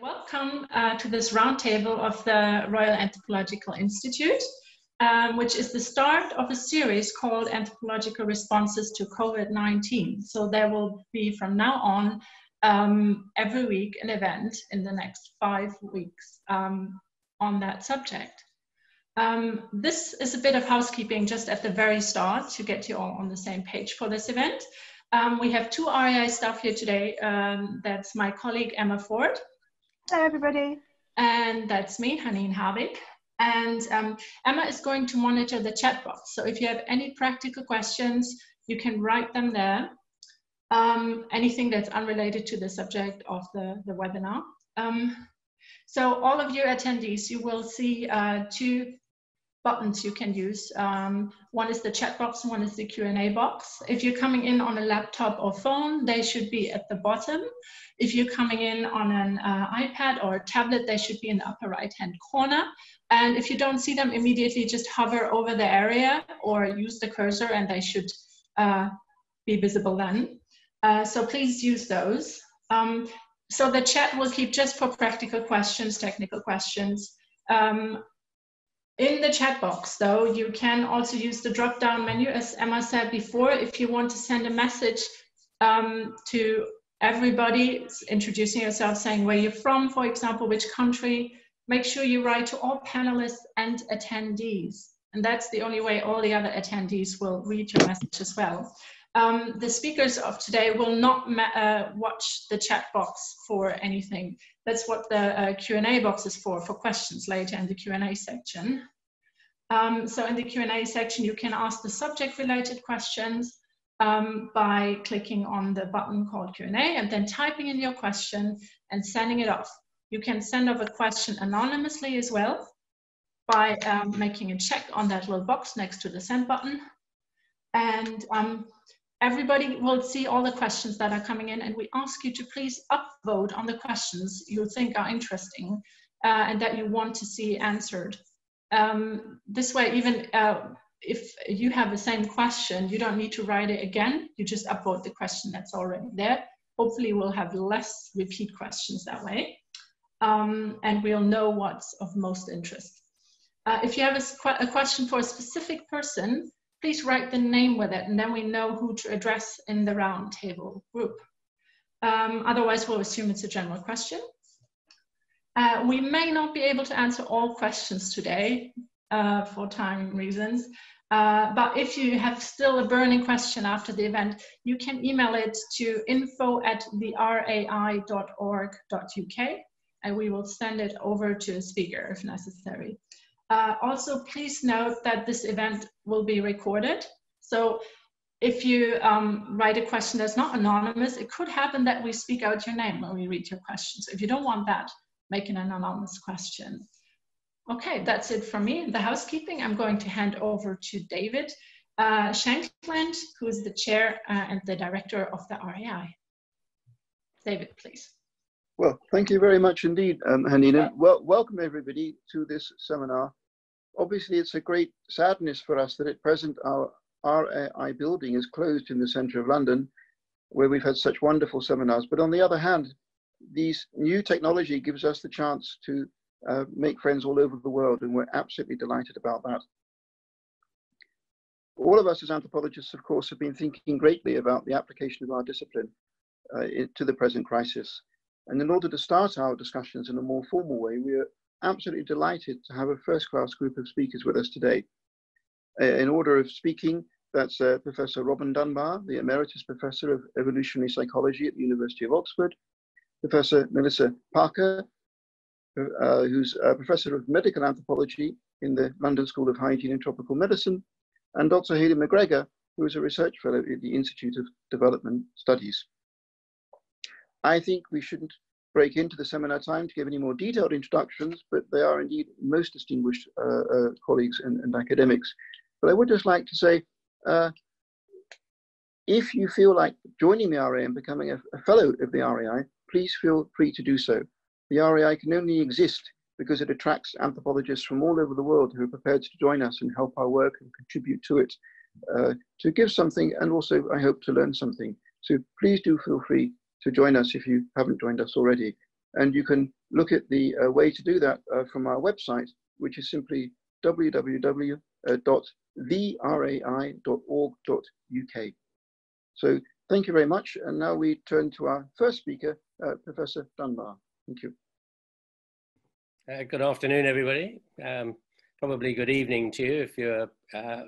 Welcome uh, to this roundtable of the Royal Anthropological Institute, um, which is the start of a series called Anthropological Responses to COVID-19. So there will be from now on um, every week an event in the next five weeks um, on that subject. Um, this is a bit of housekeeping just at the very start to get you all on the same page for this event. Um, we have two RAI staff here today. Um, that's my colleague Emma Ford, Hello, everybody. And that's me, Haneen Havik. And um, Emma is going to monitor the chat box. So if you have any practical questions, you can write them there. Um, anything that's unrelated to the subject of the, the webinar. Um, so all of you attendees, you will see uh, two buttons you can use. Um, one is the chat box, one is the Q&A box. If you're coming in on a laptop or phone, they should be at the bottom. If you're coming in on an uh, iPad or a tablet, they should be in the upper right-hand corner. And if you don't see them immediately, just hover over the area or use the cursor and they should uh, be visible then. Uh, so please use those. Um, so the chat will keep just for practical questions, technical questions. Um, in the chat box, though, you can also use the drop down menu, as Emma said before, if you want to send a message um, to everybody, introducing yourself, saying where you're from, for example, which country, make sure you write to all panelists and attendees. And that's the only way all the other attendees will read your message as well. Um, the speakers of today will not uh, watch the chat box for anything. That's what the uh, Q&A box is for, for questions later in the Q&A section. Um, so in the Q&A section, you can ask the subject related questions um, by clicking on the button called Q&A and then typing in your question and sending it off. You can send off a question anonymously as well by um, making a check on that little box next to the send button. And um, everybody will see all the questions that are coming in and we ask you to please upvote on the questions you think are interesting uh, and that you want to see answered. Um, this way, even uh, if you have the same question, you don't need to write it again. You just upload the question that's already there. Hopefully we'll have less repeat questions that way. Um, and we'll know what's of most interest. Uh, if you have a, a question for a specific person, please write the name with it and then we know who to address in the roundtable group. Um, otherwise, we'll assume it's a general question. Uh, we may not be able to answer all questions today uh, for time reasons, uh, but if you have still a burning question after the event, you can email it to info at therai.org.uk and we will send it over to a speaker if necessary. Uh, also, please note that this event will be recorded. So if you um, write a question that's not anonymous, it could happen that we speak out your name when we read your question. So if you don't want that, make an anonymous question. Okay, that's it for me. The housekeeping, I'm going to hand over to David uh, Shankland, who is the chair uh, and the director of the RAI. David, please. Well, thank you very much indeed, um, Hanina. Well, welcome everybody to this seminar obviously it's a great sadness for us that at present our RAI building is closed in the centre of London, where we've had such wonderful seminars. But on the other hand, these new technology gives us the chance to uh, make friends all over the world, and we're absolutely delighted about that. All of us as anthropologists, of course, have been thinking greatly about the application of our discipline uh, to the present crisis. And in order to start our discussions in a more formal way, we are absolutely delighted to have a first class group of speakers with us today. Uh, in order of speaking, that's uh, Professor Robin Dunbar, the Emeritus Professor of Evolutionary Psychology at the University of Oxford, Professor Melissa Parker, uh, who's a Professor of Medical Anthropology in the London School of Hygiene and Tropical Medicine, and Dr. Hayley MacGregor, who is a research fellow at the Institute of Development Studies. I think we shouldn't break into the seminar time to give any more detailed introductions, but they are indeed most distinguished uh, uh, colleagues and, and, academics. But I would just like to say, uh, if you feel like joining the RAI and becoming a, a, fellow of the RAI, please feel free to do so. The RAI can only exist because it attracts anthropologists from all over the world who are prepared to join us and help our work and contribute to it, uh, to give something and also, I hope, to learn something. So please do feel free to join us if you haven't joined us already. And you can look at the uh, way to do that uh, from our website, which is simply www.therai.org.uk. So thank you very much. And now we turn to our first speaker, uh, Professor Dunbar. Thank you. Uh, good afternoon, everybody. Um, probably good evening to you if you're uh, uh,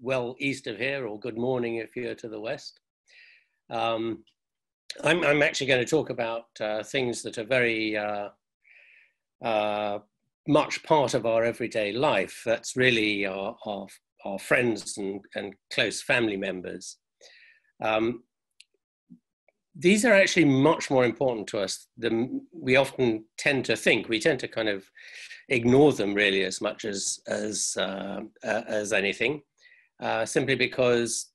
well east of here, or good morning if you're to the west. Um, I'm, I'm, actually going to talk about uh, things that are very uh, much part of our everyday life. That's really our, our, our friends and, and close family members. Um, these are actually much more important to us than we often tend to think. We tend to kind of ignore them really as much as as uh, uh, as anything, uh, simply because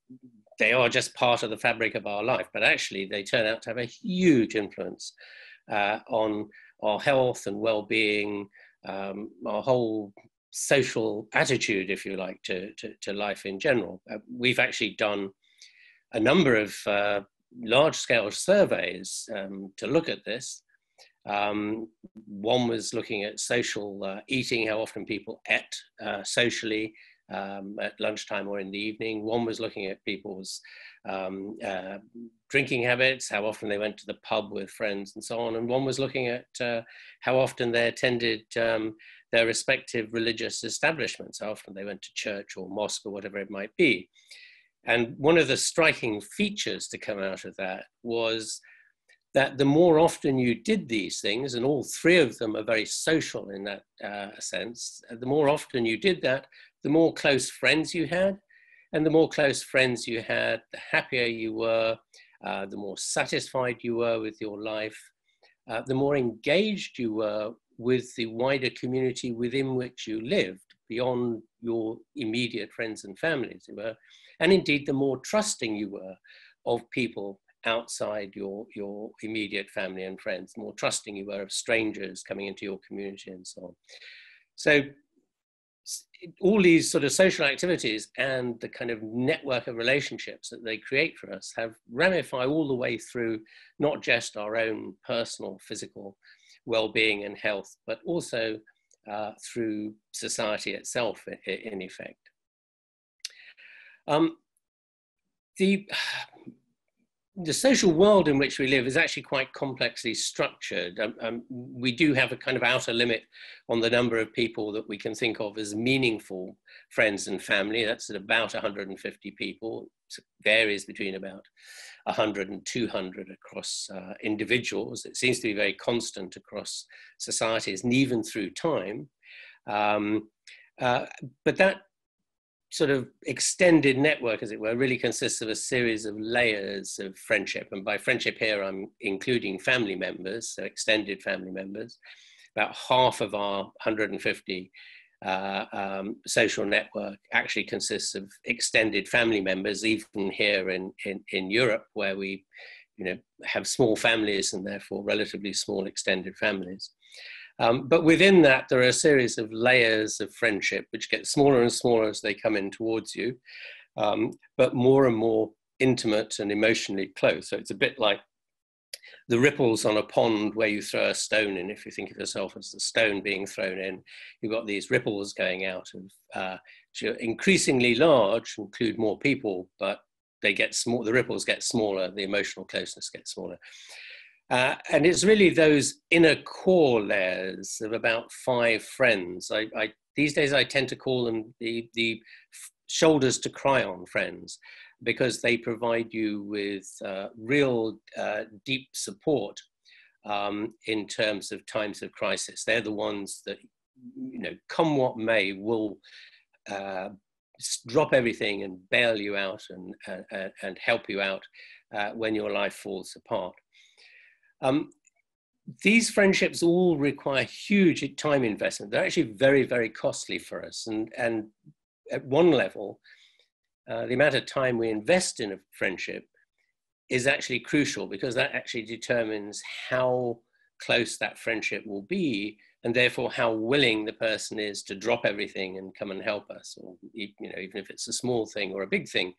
they are just part of the fabric of our life. But actually, they turn out to have a huge influence uh, on our health and well-being, um, our whole social attitude, if you like, to to, to life in general. Uh, we've actually done a number of uh, large scale surveys um, to look at this. Um, one was looking at social uh, eating, how often people ate uh, socially um, at lunchtime or in the evening. One was looking at people's um, uh, drinking habits, how often they went to the pub with friends and so on. And one was looking at uh, how often they attended um, their respective religious establishments, how often they went to church or mosque or whatever it might be. And one of the striking features to come out of that was that the more often you did these things, and all three of them are very social in that uh, sense, the more often you did that, the more close friends you had. And the more close friends you had, the happier you were, uh, the more satisfied you were with your life, uh, the more engaged you were with the wider community within which you lived, beyond your immediate friends and families. Were, and indeed, the more trusting you were of people outside your, your immediate family and friends, the more trusting you were of strangers coming into your community and so on. So all these sort of social activities and the kind of network of relationships that they create for us have ramified all the way through not just our own personal physical well-being and health, but also uh, through society itself, in effect. Um, the, the social world in which we live is actually quite complexly structured. Um, um, we do have a kind of outer limit on the number of people that we can think of as meaningful friends and family. That's at about 150 people. It varies between about 100 and 200 across uh, individuals. It seems to be very constant across societies and even through time. Um, uh, but that sort of extended network, as it were, really consists of a series of layers of friendship. And by friendship here, I'm including family members, so extended family members. About half of our 150 uh, um, social network actually consists of extended family members, even here in, in, in Europe, where we you know, have small families and therefore relatively small extended families. Um, but within that, there are a series of layers of friendship which get smaller and smaller as they come in towards you, um, but more and more intimate and emotionally close. So it's a bit like the ripples on a pond where you throw a stone in. If you think of yourself as the stone being thrown in, you've got these ripples going out of uh, increasingly large, include more people, but they get small. The ripples get smaller. The emotional closeness gets smaller. Uh, and it's really those inner core layers of about five friends. I, I, these days I tend to call them the, the shoulders to cry on friends because they provide you with uh, real uh, deep support um, in terms of times of crisis. They're the ones that, you know, come what may, will uh, drop everything and bail you out and, uh, and help you out uh, when your life falls apart. Um, these friendships all require huge time investment. They're actually very, very costly for us. And, and at one level, uh, the amount of time we invest in a friendship is actually crucial because that actually determines how close that friendship will be and therefore how willing the person is to drop everything and come and help us or you know even if it's a small thing or a big thing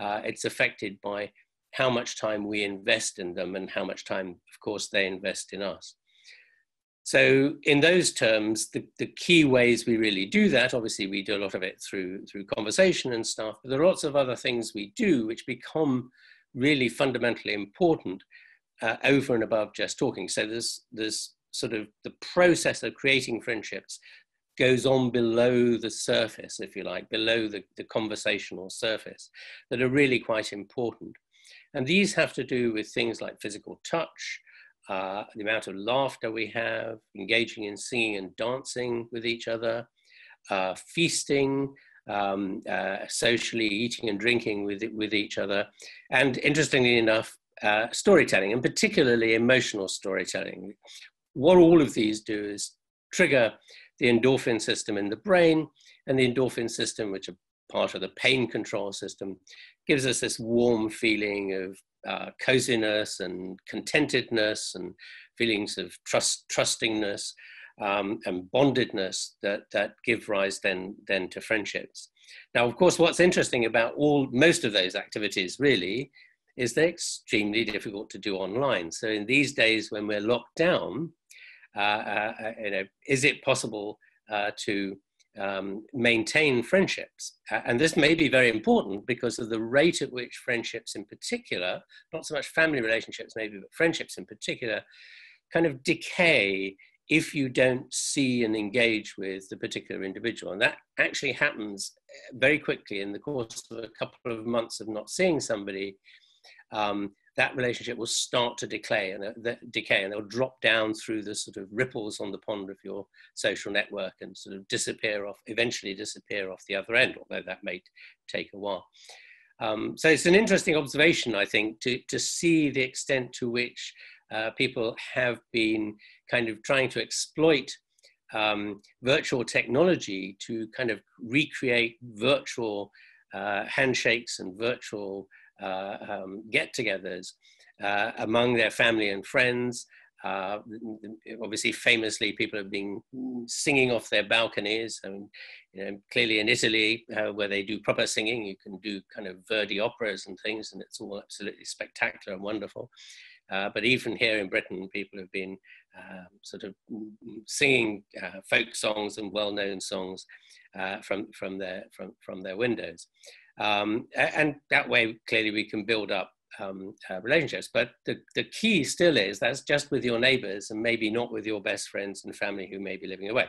uh, it's affected by how much time we invest in them and how much time, of course, they invest in us. so in those terms, the, the key ways we really do that, obviously we do a lot of it through, through conversation and stuff, but there are lots of other things we do which become really fundamentally important uh, over and above just talking. So there's, there's sort of the process of creating friendships goes on below the surface, if you like, below the, the conversational surface that are really quite important. And these have to do with things like physical touch, uh, the amount of laughter we have, engaging in singing and dancing with each other, uh, feasting, um, uh, socially eating and drinking with, with each other, and interestingly enough, uh, storytelling, and particularly emotional storytelling. What all of these do is trigger the endorphin system in the brain, and the endorphin system, which are part of the pain control system, gives us this warm feeling of uh, coziness and contentedness and feelings of trust, trustingness um, and bondedness that, that give rise then, then to friendships. Now, of course, what's interesting about all most of those activities really is they're extremely difficult to do online. So in these days when we're locked down, uh, uh, uh you know, is it possible uh, to um, maintain friendships. And this may be very important because of the rate at which friendships in particular, not so much family relationships maybe, but friendships in particular, kind of decay if you don't see and engage with the particular individual. And that actually happens eh, very quickly in the course of a couple of months of not seeing somebody. Um, that relationship will start to decay and uh, decay and they'll drop down through the sort of ripples on the pond of your social network and sort of disappear off eventually disappear off the other end although that may take a while. Um, so it's an interesting observation i think to, to see the extent to which uh, people have been kind of trying to exploit um, virtual technology to kind of recreate virtual uh, handshakes and virtual um, get-togethers uh, among their family and friends. Uh, obviously, famously, people have been singing off their balconies. I mean, you know, clearly in Italy, uh, where they do proper singing, you can do kind of Verdi operas and things, and it's all absolutely spectacular and wonderful. Uh, but even here in Britain, people have been uh, sort of singing uh, folk songs and well-known songs uh, from from their from from their windows. Um, and that way, clearly, we can build up um, uh, relationships. But the, the key still is that's just with your neighbors and maybe not with your best friends and family who may be living away.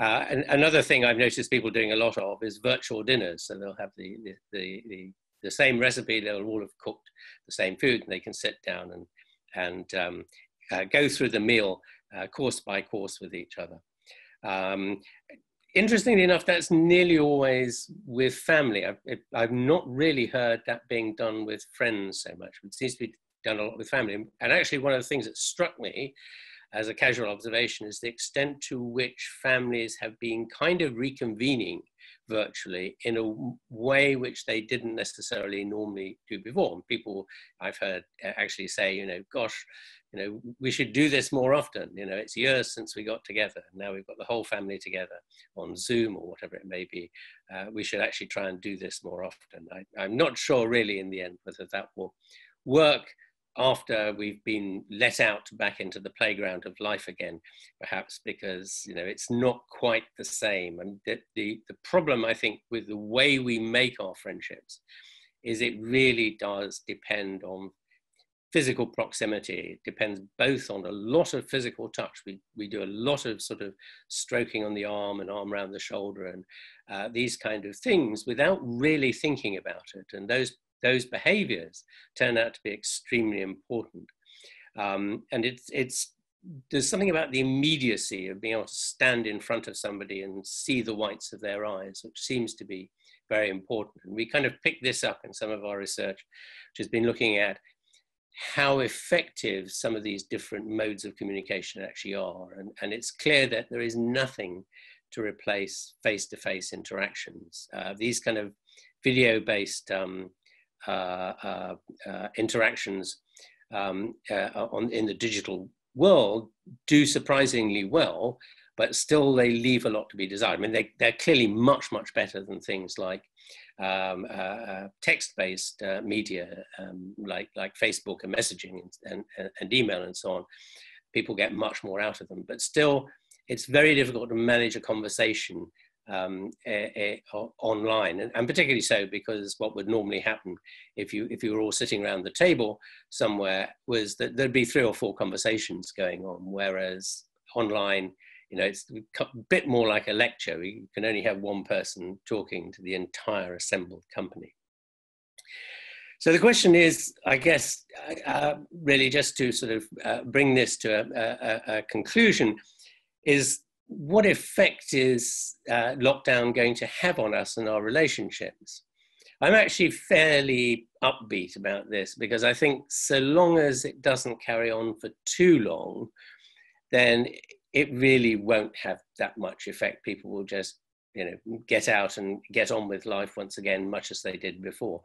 Uh, and another thing I've noticed people doing a lot of is virtual dinners. So they'll have the, the, the, the, the same recipe, they'll all have cooked the same food, and they can sit down and, and um, uh, go through the meal uh, course by course with each other. Um, interestingly enough, that's nearly always with family. I've, I've not really heard that being done with friends so much. It seems to be done a lot with family. And actually, one of the things that struck me as a casual observation is the extent to which families have been kind of reconvening virtually in a way which they didn't necessarily normally do before. And people I've heard actually say, you know, gosh, you know, we should do this more often. You know, it's years since we got together. Now we've got the whole family together on Zoom or whatever it may be. Uh, we should actually try and do this more often. I, I'm not sure really in the end whether that will work after we've been let out back into the playground of life again, perhaps because you know it's not quite the same. And the, the, the problem I think with the way we make our friendships is it really does depend on physical proximity. It depends both on a lot of physical touch. We, we do a lot of sort of stroking on the arm and arm around the shoulder and uh, these kind of things without really thinking about it. And those, those behaviors turn out to be extremely important. Um, and it's, it's, there's something about the immediacy of being able to stand in front of somebody and see the whites of their eyes, which seems to be very important. And we kind of pick this up in some of our research, which has been looking at how effective some of these different modes of communication actually are. And, and it's clear that there is nothing to replace face-to-face interactions. Uh, these kind of video-based um, uh, uh, uh interactions um, uh, on, in the digital world do surprisingly well, but still they leave a lot to be desired. I mean, they, they're clearly much, much better than things like um, uh, uh, text-based uh, media um, like like Facebook and messaging and, and, and, email and so on. people get much more out of them. But still, it's very difficult to manage a conversation um, online, and, and, particularly so because what would normally happen if you if you were all sitting around the table somewhere was that there'd be three or four conversations going on, whereas online, you know, it's a bit more like a lecture. You can only have one person talking to the entire assembled company. So the question is, I guess, uh, really just to sort of uh, bring this to a, a, a, conclusion, is what effect is uh, lockdown going to have on us and our relationships? I'm actually fairly upbeat about this because I think so long as it doesn't carry on for too long, then it really won't have that much effect. People will just you know get out and get on with life once again much as they did before.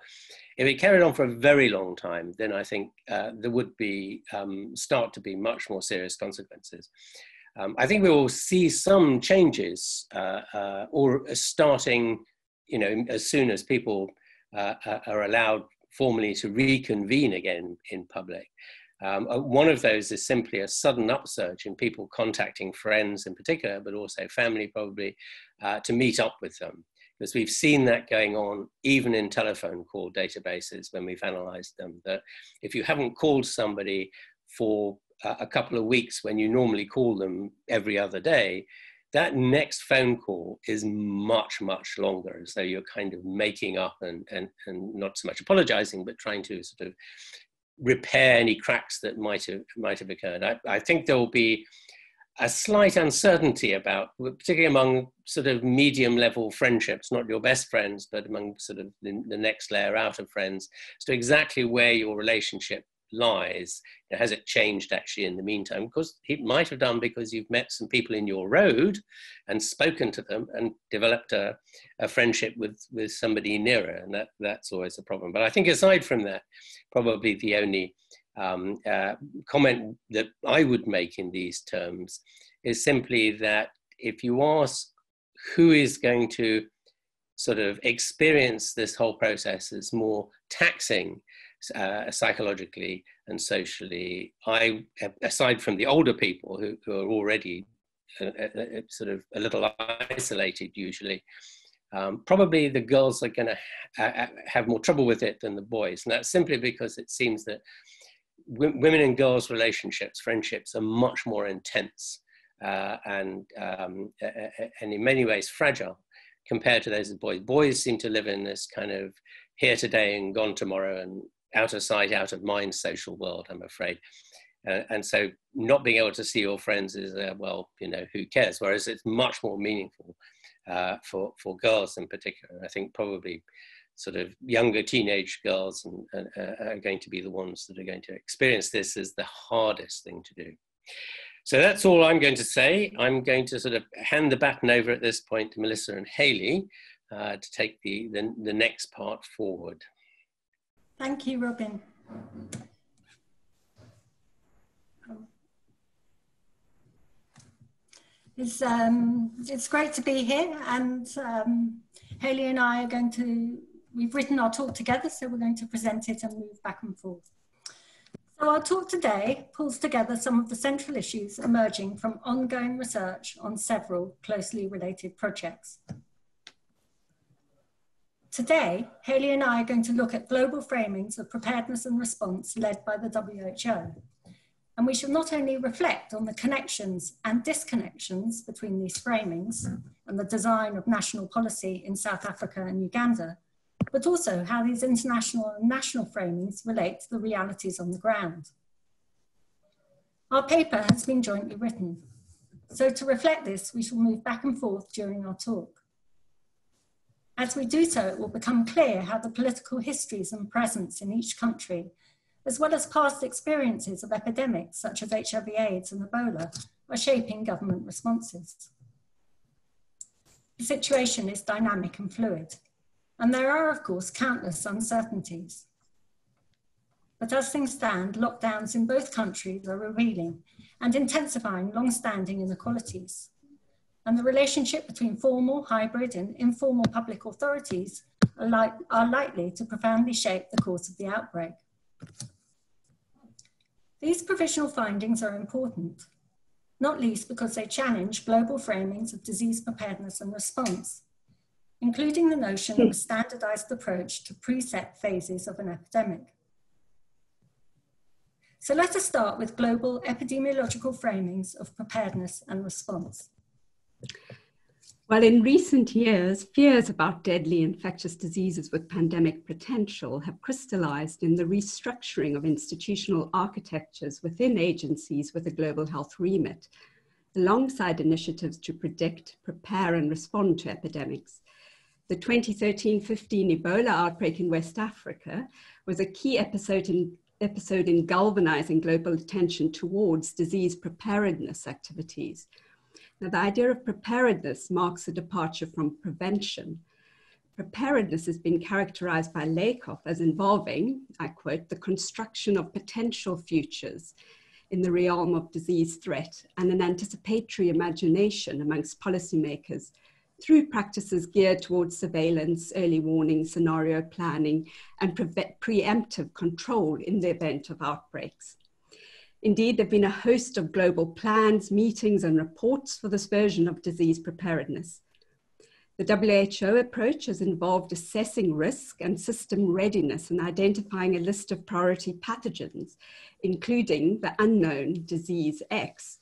If it carried on for a very long time then i think uh, there would be um, start to be much more serious consequences. Um, i think we will see some changes uh, uh, or starting you know as soon as people uh, are allowed formally to reconvene again in public um, uh, one of those is simply a sudden upsurge in people contacting friends in particular, but also family probably, uh, to meet up with them. Because we've seen that going on even in telephone call databases when we've analyzed them, that if you haven't called somebody for a couple of weeks when you normally call them every other day, that next phone call is much, much longer, though you're kind of making up and, and, and not so much apologizing, but trying to sort of repair any cracks that might have might have occurred. I, I think there will be a slight uncertainty about, particularly among sort of medium level friendships, not your best friends, but among sort of the, the next layer out of friends, as to exactly where your relationship lies. has it changed actually in the meantime? Because it might have done because you've met some people in your road and spoken to them and developed a, a friendship with, with somebody nearer, and that, that's always a problem. But I think aside from that, probably the only um, uh, comment that I would make in these terms is simply that if you ask who is going to sort of experience this whole process as more taxing uh, psychologically and socially. I, aside from the older people who, who are already uh, uh, uh sort of a little isolated usually, um, probably the girls are going to ha have more trouble with it than the boys. And that's simply because it seems that women and girls relationships, friendships are much more intense uh, and, um, and in many ways fragile compared to those of boys. Boys seem to live in this kind of here today and gone tomorrow and out of sight, out of mind social world, I'm afraid. Uh, and so not being able to see your friends is, uh, well, you know, who cares? Whereas it's much more meaningful uh, for, for girls in particular. I think probably sort of younger teenage girls and, and uh, are going to be the ones that are going to experience this as the hardest thing to do. So that's all I'm going to say. I'm going to sort of hand the baton over at this point to Melissa and Hayley uh, to take the, the, the next part forward. Thank you, Robin. It's, um, it's great to be here and um, Hayley and I are going to, we've written our talk together so we're going to present it and move back and forth. So our talk today pulls together some of the central issues emerging from ongoing research on several closely related projects. Today, Hayley and I are going to look at global framings of preparedness and response led by the WHO. And we shall not only reflect on the connections and disconnections between these framings and the design of national policy in South Africa and Uganda, but also how these international and national framings relate to the realities on the ground. Our paper has been jointly written. So to reflect this, we shall move back and forth during our talk. As we do so, it will become clear how the political histories and presence in each country, as well as past experiences of epidemics such as HIV AIDS and Ebola, are shaping government responses. The situation is dynamic and fluid, and there are, of course, countless uncertainties. But as things stand, lockdowns in both countries are revealing and intensifying long-standing inequalities and the relationship between formal, hybrid, and informal public authorities are, are likely to profoundly shape the course of the outbreak. These provisional findings are important, not least because they challenge global framings of disease preparedness and response, including the notion of a standardized approach to preset phases of an epidemic. So let us start with global epidemiological framings of preparedness and response. Well, in recent years, fears about deadly infectious diseases with pandemic potential have crystallized in the restructuring of institutional architectures within agencies with a global health remit, alongside initiatives to predict, prepare, and respond to epidemics. The 2013-15 Ebola outbreak in West Africa was a key episode in, episode in galvanizing global attention towards disease preparedness activities – now, the idea of preparedness marks a departure from prevention. Preparedness has been characterized by Lakoff as involving, I quote, the construction of potential futures in the realm of disease threat and an anticipatory imagination amongst policymakers through practices geared towards surveillance, early warning, scenario planning, and pre preemptive control in the event of outbreaks. Indeed, there have been a host of global plans, meetings, and reports for this version of disease preparedness. The WHO approach has involved assessing risk and system readiness and identifying a list of priority pathogens, including the unknown disease X.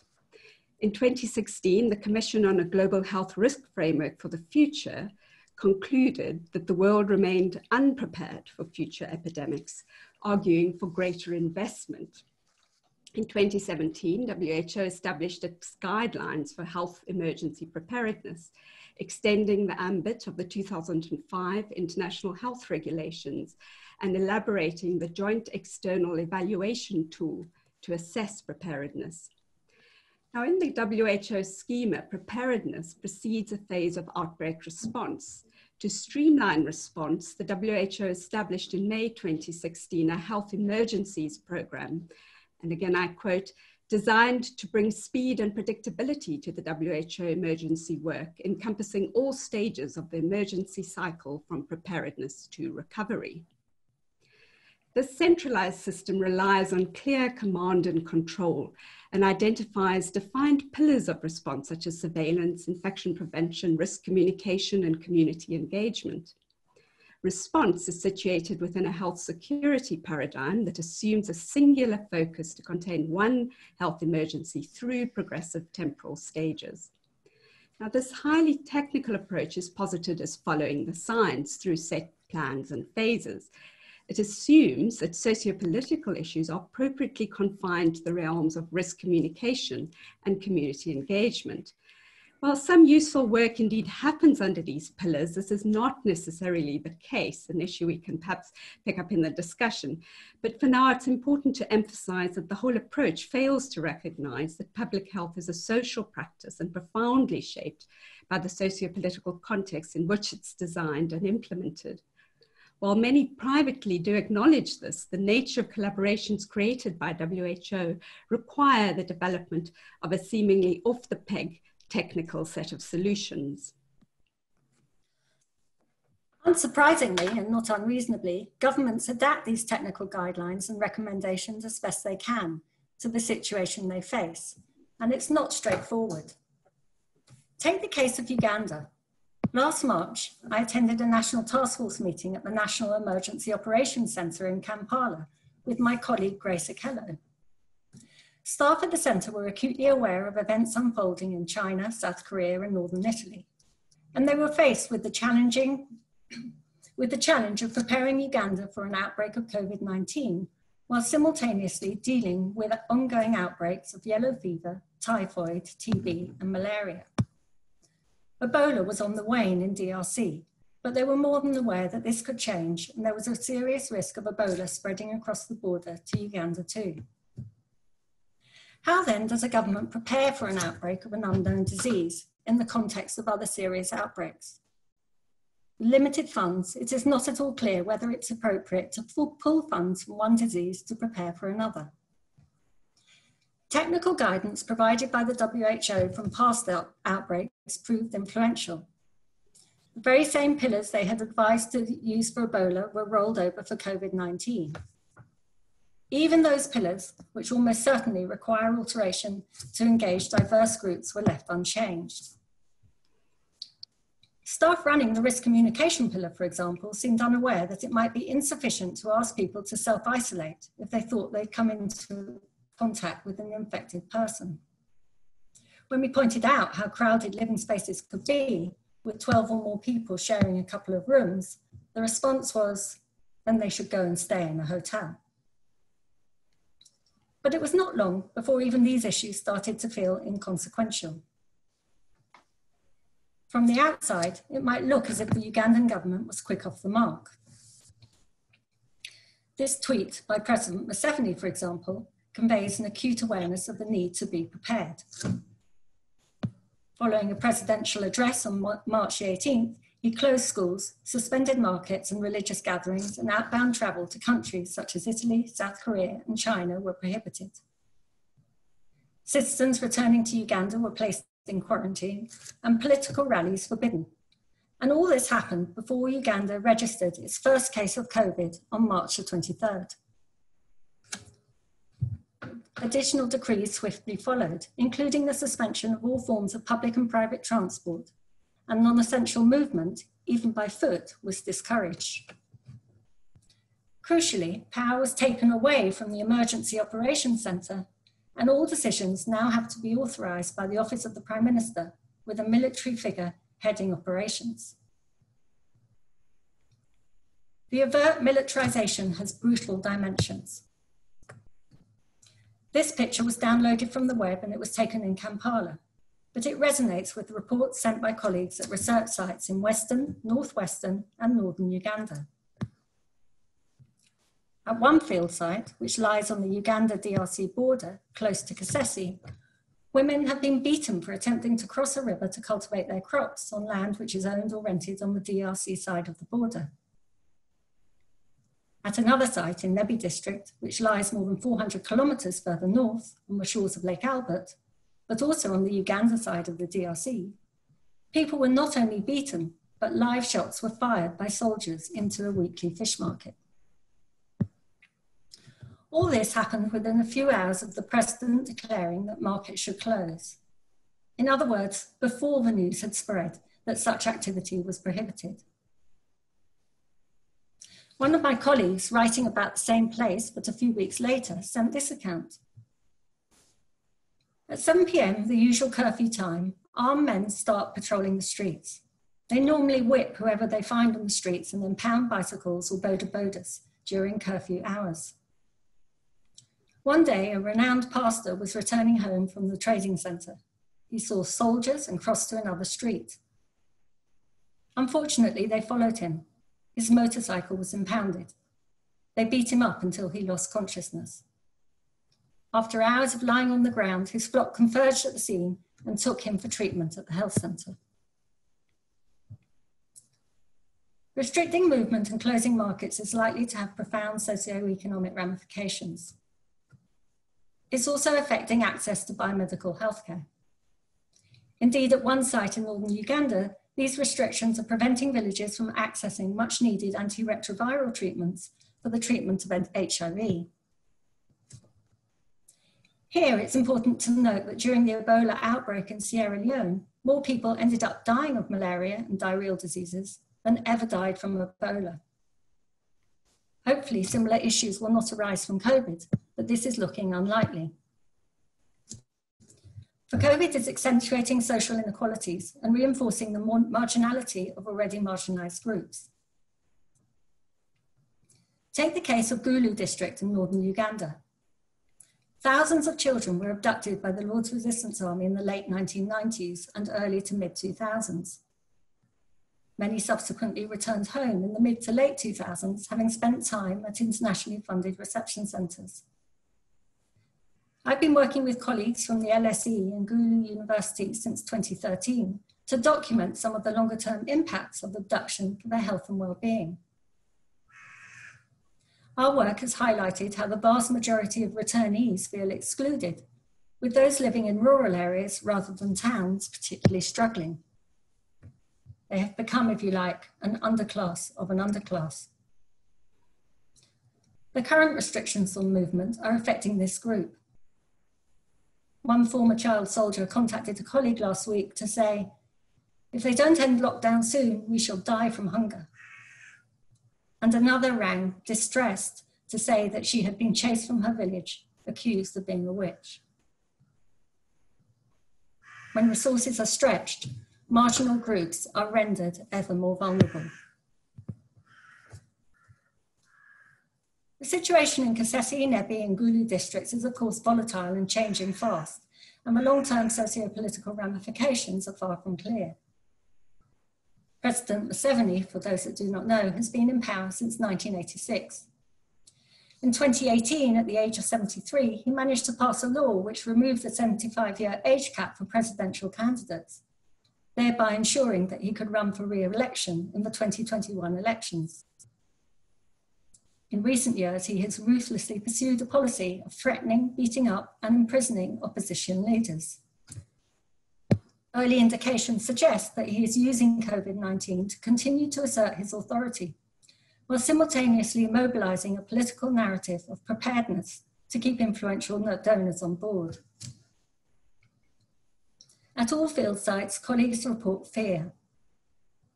In 2016, the Commission on a Global Health Risk Framework for the Future concluded that the world remained unprepared for future epidemics, arguing for greater investment in 2017, WHO established its guidelines for health emergency preparedness, extending the ambit of the 2005 International Health Regulations and elaborating the joint external evaluation tool to assess preparedness. Now, in the WHO schema, preparedness precedes a phase of outbreak response. To streamline response, the WHO established in May 2016 a health emergencies program and again I quote, designed to bring speed and predictability to the WHO emergency work, encompassing all stages of the emergency cycle from preparedness to recovery. This centralized system relies on clear command and control and identifies defined pillars of response such as surveillance, infection prevention, risk communication, and community engagement response is situated within a health security paradigm that assumes a singular focus to contain one health emergency through progressive temporal stages. Now, this highly technical approach is posited as following the science through set plans and phases. It assumes that sociopolitical issues are appropriately confined to the realms of risk communication and community engagement, while some useful work indeed happens under these pillars, this is not necessarily the case, an issue we can perhaps pick up in the discussion. But for now, it's important to emphasize that the whole approach fails to recognize that public health is a social practice and profoundly shaped by the socio-political context in which it's designed and implemented. While many privately do acknowledge this, the nature of collaborations created by WHO require the development of a seemingly off the peg technical set of solutions. Unsurprisingly, and not unreasonably, governments adapt these technical guidelines and recommendations as best they can to the situation they face, and it's not straightforward. Take the case of Uganda. Last March, I attended a national task force meeting at the National Emergency Operations Centre in Kampala with my colleague Grace Akello. Staff at the centre were acutely aware of events unfolding in China, South Korea, and northern Italy, and they were faced with the challenging with the challenge of preparing Uganda for an outbreak of COVID-19 while simultaneously dealing with ongoing outbreaks of yellow fever, typhoid, TB, and malaria. Ebola was on the wane in DRC, but they were more than aware that this could change and there was a serious risk of Ebola spreading across the border to Uganda too. How then does a government prepare for an outbreak of an unknown disease in the context of other serious outbreaks? Limited funds, it is not at all clear whether it's appropriate to pull funds from one disease to prepare for another. Technical guidance provided by the WHO from past outbreaks proved influential. The very same pillars they had advised to use for Ebola were rolled over for COVID 19. Even those pillars, which almost certainly require alteration to engage diverse groups, were left unchanged. Staff running the risk communication pillar, for example, seemed unaware that it might be insufficient to ask people to self-isolate if they thought they'd come into contact with an infected person. When we pointed out how crowded living spaces could be, with 12 or more people sharing a couple of rooms, the response was, then they should go and stay in a hotel. But it was not long before even these issues started to feel inconsequential. From the outside, it might look as if the Ugandan government was quick off the mark. This tweet by President Museveni, for example, conveys an acute awareness of the need to be prepared. Following a presidential address on March 18th, he closed schools, suspended markets and religious gatherings, and outbound travel to countries such as Italy, South Korea, and China were prohibited. Citizens returning to Uganda were placed in quarantine, and political rallies forbidden. And all this happened before Uganda registered its first case of COVID on March the 23rd. Additional decrees swiftly followed, including the suspension of all forms of public and private transport, and non-essential movement, even by foot, was discouraged. Crucially, power was taken away from the Emergency Operations Centre, and all decisions now have to be authorised by the Office of the Prime Minister, with a military figure heading operations. The overt militarisation has brutal dimensions. This picture was downloaded from the web and it was taken in Kampala, but it resonates with the reports sent by colleagues at research sites in Western, Northwestern, and Northern Uganda. At one field site, which lies on the Uganda DRC border, close to Kasese, women have been beaten for attempting to cross a river to cultivate their crops on land which is owned or rented on the DRC side of the border. At another site in Nebbi district, which lies more than 400 kilometres further north on the shores of Lake Albert, but also on the Uganda side of the DRC, people were not only beaten, but live shots were fired by soldiers into the weekly fish market. All this happened within a few hours of the president declaring that markets should close. In other words, before the news had spread that such activity was prohibited. One of my colleagues, writing about the same place but a few weeks later, sent this account. At 7 pm, the usual curfew time, armed men start patrolling the streets. They normally whip whoever they find on the streets and then pound bicycles or boda bodas during curfew hours. One day, a renowned pastor was returning home from the trading centre. He saw soldiers and crossed to another street. Unfortunately, they followed him. His motorcycle was impounded. They beat him up until he lost consciousness. After hours of lying on the ground, his flock converged at the scene and took him for treatment at the health centre. Restricting movement and closing markets is likely to have profound socio-economic ramifications. It's also affecting access to biomedical healthcare. Indeed, at one site in northern Uganda, these restrictions are preventing villagers from accessing much needed antiretroviral treatments for the treatment of HIV. Here, it's important to note that during the Ebola outbreak in Sierra Leone, more people ended up dying of malaria and diarrheal diseases than ever died from Ebola. Hopefully, similar issues will not arise from COVID, but this is looking unlikely. For COVID is accentuating social inequalities and reinforcing the marginality of already marginalized groups. Take the case of Gulu district in northern Uganda. Thousands of children were abducted by the Lord's Resistance Army in the late 1990s and early to mid 2000s. Many subsequently returned home in the mid to late 2000s, having spent time at internationally funded reception centres. I've been working with colleagues from the LSE and Gulu University since 2013 to document some of the longer term impacts of abduction for their health and well-being. Our work has highlighted how the vast majority of returnees feel excluded, with those living in rural areas rather than towns particularly struggling. They have become, if you like, an underclass of an underclass. The current restrictions on movement are affecting this group. One former child soldier contacted a colleague last week to say, if they don't end lockdown soon, we shall die from hunger. And another rang, distressed, to say that she had been chased from her village, accused of being a witch. When resources are stretched, marginal groups are rendered ever more vulnerable. The situation in Kasese, Nebbi, and Gulu districts is, of course, volatile and changing fast, and the long term socio political ramifications are far from clear. President Museveni, for those that do not know, has been in power since 1986. In 2018, at the age of 73, he managed to pass a law which removed the 75 year age cap for presidential candidates, thereby ensuring that he could run for re election in the 2021 elections. In recent years, he has ruthlessly pursued a policy of threatening, beating up, and imprisoning opposition leaders. Early indications suggest that he is using COVID 19 to continue to assert his authority, while simultaneously mobilizing a political narrative of preparedness to keep influential donors on board. At all field sites, colleagues report fear.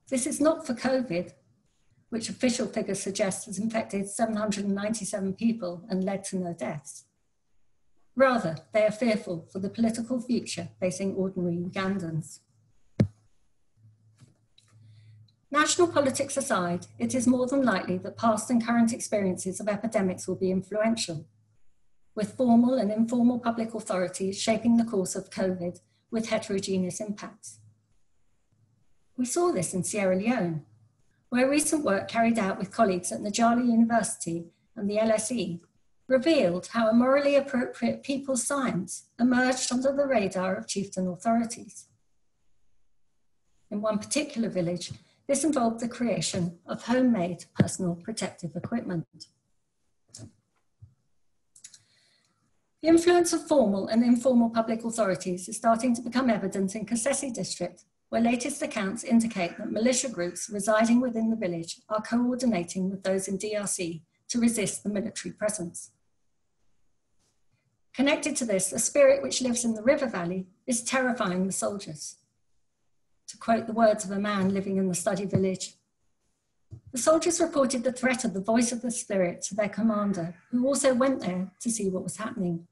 This is not for COVID, which official figures suggest has infected 797 people and led to no deaths. Rather, they are fearful for the political future facing ordinary Ugandans. National politics aside, it is more than likely that past and current experiences of epidemics will be influential, with formal and informal public authorities shaping the course of COVID with heterogeneous impacts. We saw this in Sierra Leone, where recent work carried out with colleagues at Njala University and the LSE revealed how a morally appropriate people's science emerged under the radar of chieftain authorities. In one particular village, this involved the creation of homemade personal protective equipment. The influence of formal and informal public authorities is starting to become evident in Kasese district, where latest accounts indicate that militia groups residing within the village are coordinating with those in DRC to resist the military presence. Connected to this, a spirit which lives in the river valley is terrifying the soldiers. To quote the words of a man living in the study village, the soldiers reported the threat of the voice of the spirit to their commander, who also went there to see what was happening.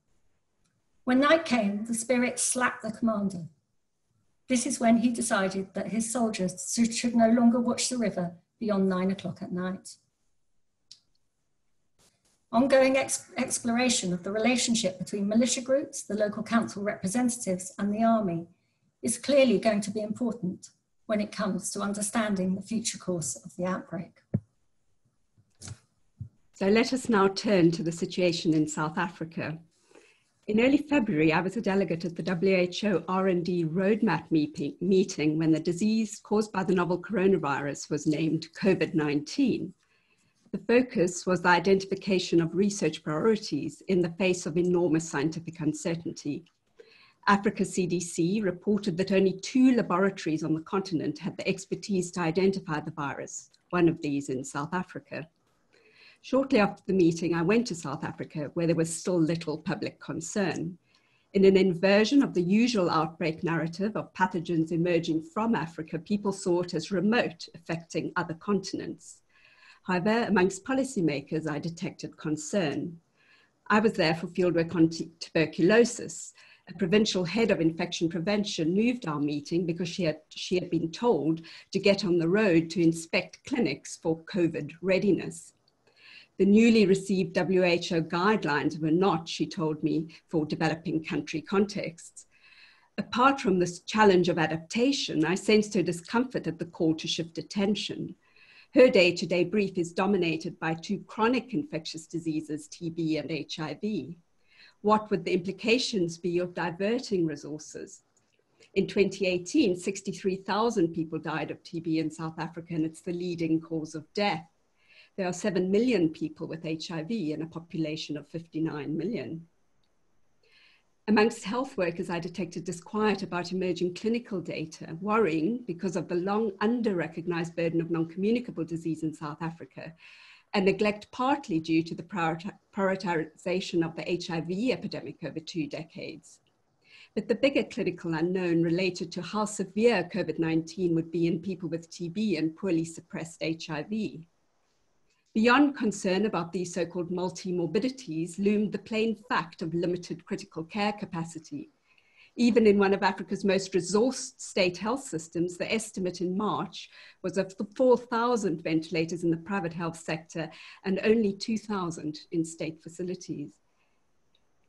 When night came, the spirit slapped the commander. This is when he decided that his soldiers should no longer watch the river beyond nine o'clock at night. Ongoing ex exploration of the relationship between militia groups, the local council representatives, and the army is clearly going to be important when it comes to understanding the future course of the outbreak. So let us now turn to the situation in South Africa. In early February, I was a delegate at the WHO R&D roadmap meeting when the disease caused by the novel coronavirus was named COVID-19. The focus was the identification of research priorities in the face of enormous scientific uncertainty. Africa CDC reported that only two laboratories on the continent had the expertise to identify the virus, one of these in South Africa. Shortly after the meeting, I went to South Africa where there was still little public concern. In an inversion of the usual outbreak narrative of pathogens emerging from Africa, people saw it as remote, affecting other continents. However, amongst policymakers, I detected concern. I was there for fieldwork on tuberculosis. A provincial head of infection prevention moved our meeting because she had, she had been told to get on the road to inspect clinics for COVID readiness. The newly received WHO guidelines were not, she told me, for developing country contexts. Apart from this challenge of adaptation, I sensed her discomfort at the call to shift attention. Her day to day brief is dominated by two chronic infectious diseases, TB and HIV. What would the implications be of diverting resources? In 2018, 63,000 people died of TB in South Africa, and it's the leading cause of death. There are 7 million people with HIV in a population of 59 million. Amongst health workers, I detected disquiet about emerging clinical data, worrying because of the long under recognized burden of non communicable disease in South Africa and neglect partly due to the prioritization of the HIV epidemic over two decades. But the bigger clinical unknown related to how severe COVID 19 would be in people with TB and poorly suppressed HIV. Beyond concern about these so called multi-morbidities loomed the plain fact of limited critical care capacity. Even in one of Africa's most resourced state health systems, the estimate in March was of 4,000 ventilators in the private health sector and only 2,000 in state facilities.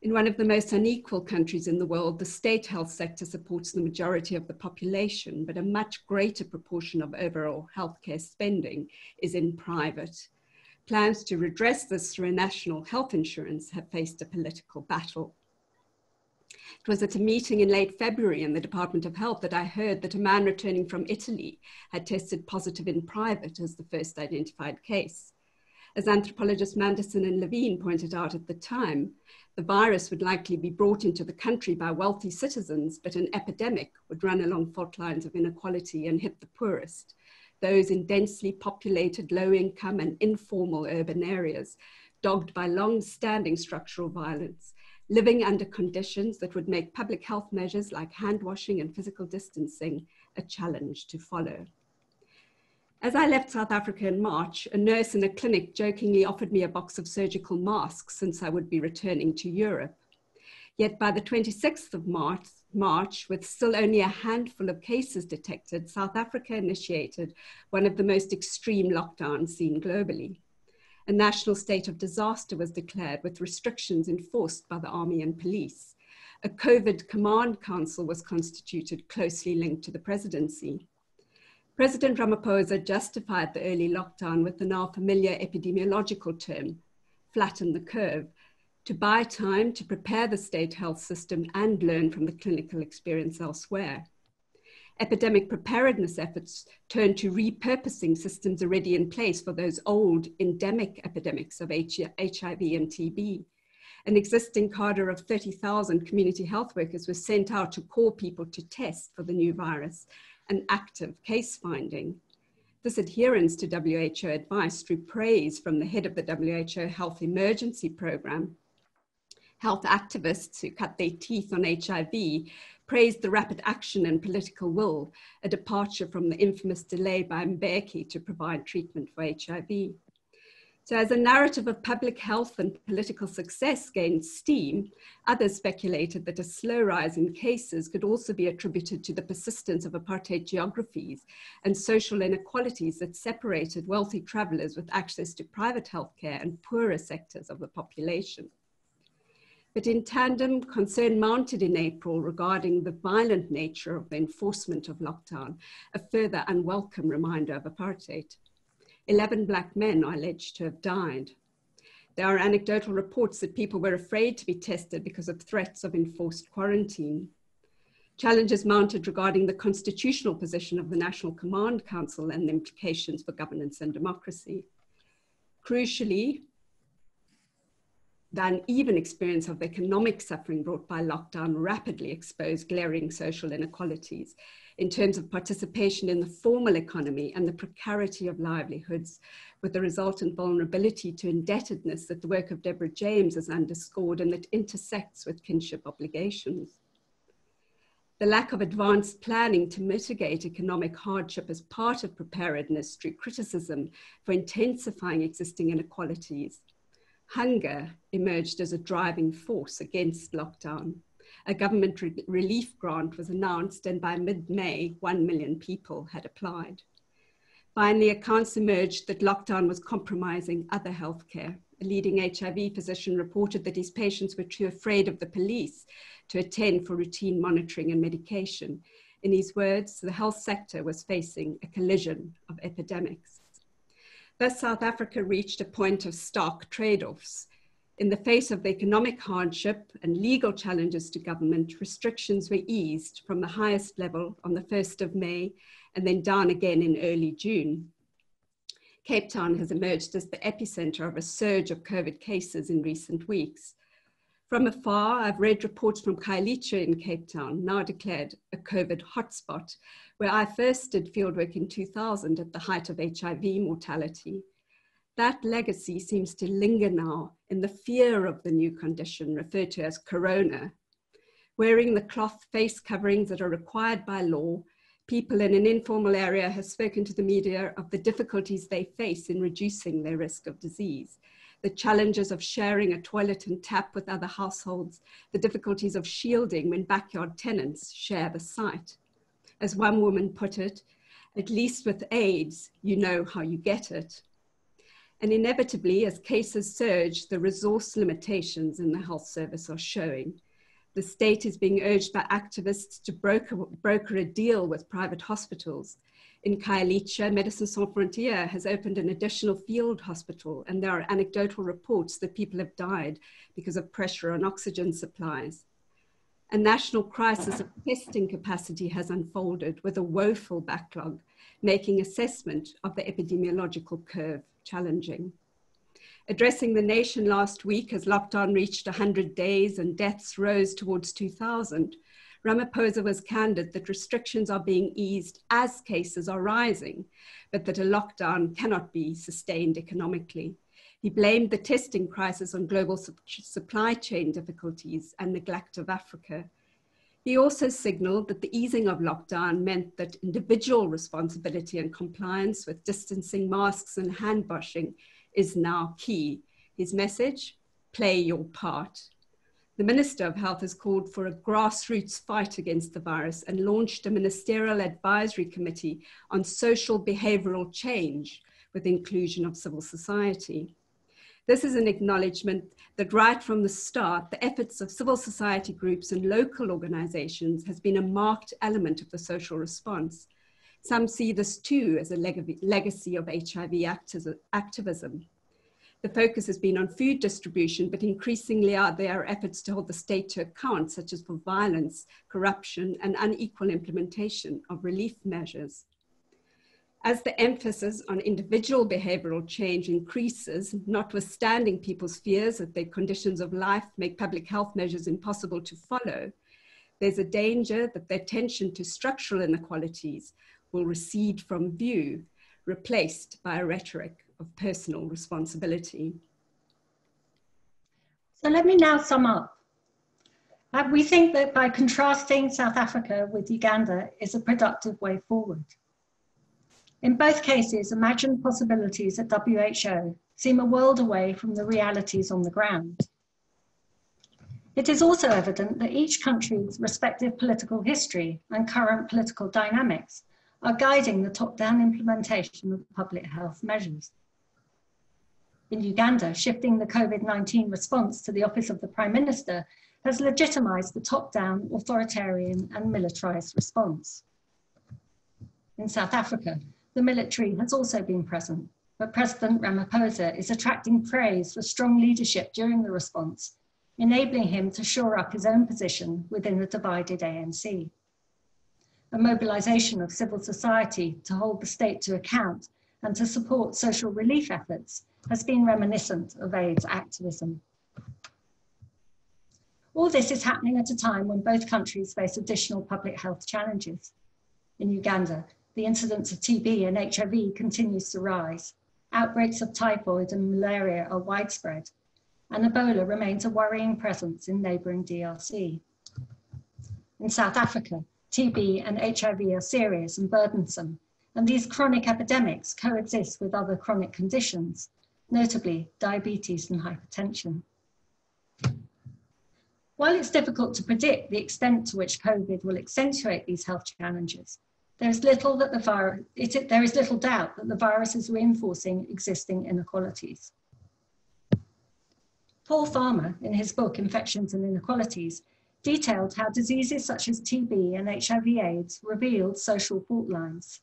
In one of the most unequal countries in the world, the state health sector supports the majority of the population, but a much greater proportion of overall healthcare spending is in private. Plans to redress this through a national health insurance have faced a political battle. It was at a meeting in late February in the Department of Health that I heard that a man returning from Italy had tested positive in private as the first identified case. As anthropologists Manderson and Levine pointed out at the time, the virus would likely be brought into the country by wealthy citizens, but an epidemic would run along fault lines of inequality and hit the poorest, those in densely populated, low income, and informal urban areas, dogged by long standing structural violence, living under conditions that would make public health measures like hand washing and physical distancing a challenge to follow. As I left South Africa in March, a nurse in a clinic jokingly offered me a box of surgical masks since I would be returning to Europe. Yet by the 26th of March, March, with still only a handful of cases detected, South Africa initiated one of the most extreme lockdowns seen globally. A national state of disaster was declared with restrictions enforced by the army and police. A COVID command council was constituted closely linked to the presidency. President Ramaphosa justified the early lockdown with the now familiar epidemiological term, flatten the curve, to buy time to prepare the state health system and learn from the clinical experience elsewhere. Epidemic preparedness efforts turned to repurposing systems already in place for those old endemic epidemics of HIV and TB. An existing cadre of 30,000 community health workers was sent out to call people to test for the new virus and active case finding. This adherence to WHO advice drew praise from the head of the WHO Health Emergency Programme. Health activists who cut their teeth on HIV praised the rapid action and political will, a departure from the infamous delay by Mbeki to provide treatment for HIV. So, as a narrative of public health and political success gained steam, others speculated that a slow rise in cases could also be attributed to the persistence of apartheid geographies and social inequalities that separated wealthy travelers with access to private healthcare and poorer sectors of the population. But in tandem, concern mounted in April regarding the violent nature of the enforcement of lockdown, a further unwelcome reminder of apartheid. 11 black men are alleged to have died. There are anecdotal reports that people were afraid to be tested because of threats of enforced quarantine. Challenges mounted regarding the constitutional position of the National Command Council and the implications for governance and democracy. Crucially, uneven experience of economic suffering brought by lockdown rapidly exposed glaring social inequalities in terms of participation in the formal economy and the precarity of livelihoods, with the resultant vulnerability to indebtedness that the work of Deborah James has underscored and that intersects with kinship obligations. The lack of advanced planning to mitigate economic hardship as part of preparedness drew criticism for intensifying existing inequalities. Hunger emerged as a driving force against lockdown a government re relief grant was announced, and by mid May, 1 million people had applied. Finally, accounts emerged that lockdown was compromising other healthcare. A leading HIV physician reported that his patients were too afraid of the police to attend for routine monitoring and medication. In his words, the health sector was facing a collision of epidemics. Thus, South Africa reached a point of stark trade offs in the face of the economic hardship and legal challenges to government, restrictions were eased from the highest level on the 1st of May and then down again in early June. Cape Town has emerged as the epicenter of a surge of COVID cases in recent weeks. From afar, I've read reports from Khayelitsha in Cape Town, now declared a COVID hotspot, where I first did fieldwork in 2000 at the height of HIV mortality. that legacy seems to linger now in the fear of the new condition referred to as corona. Wearing the cloth face coverings that are required by law, people in an informal area have spoken to the media of the difficulties they face in reducing their risk of disease, the challenges of sharing a toilet and tap with other households, the difficulties of shielding when backyard tenants share the site. As one woman put it, at least with AIDS, you know how you get it. And inevitably, as cases surge, the resource limitations in the health service are showing. The state is being urged by activists to broker, broker a deal with private hospitals. In Khayelitsha, Médecins Sans Frontières has opened an additional field hospital, and there are anecdotal reports that people have died because of pressure on oxygen supplies. A national crisis of testing capacity has unfolded with a woeful backlog, making assessment of the epidemiological curve challenging. Addressing the nation last week as lockdown reached 100 days and deaths rose towards 2,000, Ramaphosa was candid that restrictions are being eased as cases are rising, but that a lockdown cannot be sustained economically. He blamed the testing crisis on global su supply chain difficulties and neglect of Africa. He also signaled that the easing of lockdown meant that individual responsibility and compliance with distancing, masks, and hand washing is now key. His message play your part. The Minister of Health has called for a grassroots fight against the virus and launched a ministerial advisory committee on social behavioral change with inclusion of civil society. This is an acknowledgement that right from the start, the efforts of civil society groups and local organizations has been a marked element of the social response. Some see this too as a leg legacy of HIV activism. The focus has been on food distribution, but increasingly are there are efforts to hold the state to account, such as for violence, corruption, and unequal implementation of relief measures. As the emphasis on individual behavioral change increases, notwithstanding people's fears that their conditions of life make public health measures impossible to follow, there's a danger that the attention to structural inequalities will recede from view, replaced by a rhetoric of personal responsibility. So let me now sum up. We think that by contrasting South Africa with Uganda is a productive way forward. In both cases, imagined possibilities at WHO seem a world away from the realities on the ground. It is also evident that each country's respective political history and current political dynamics are guiding the top-down implementation of public health measures. In Uganda, shifting the COVID-19 response to the office of the Prime Minister has legitimized the top-down authoritarian and militarized response. In South Africa, the military has also been present, but President Ramaphosa is attracting praise for strong leadership during the response, enabling him to shore up his own position within the divided ANC. A mobilization of civil society to hold the state to account and to support social relief efforts has been reminiscent of AIDS activism. All this is happening at a time when both countries face additional public health challenges. In Uganda, the incidence of TB and HIV continues to rise. Outbreaks of typhoid and malaria are widespread, and Ebola remains a worrying presence in neighbouring DRC. In South Africa, TB and HIV are serious and burdensome, and these chronic epidemics coexist with other chronic conditions, notably diabetes and hypertension. While it's difficult to predict the extent to which COVID will accentuate these health challenges, there is little that the virus, it, there is little doubt that the virus is reinforcing existing inequalities. Paul Farmer, in his book Infections and Inequalities, detailed how diseases such as TB and HIV AIDS revealed social fault lines.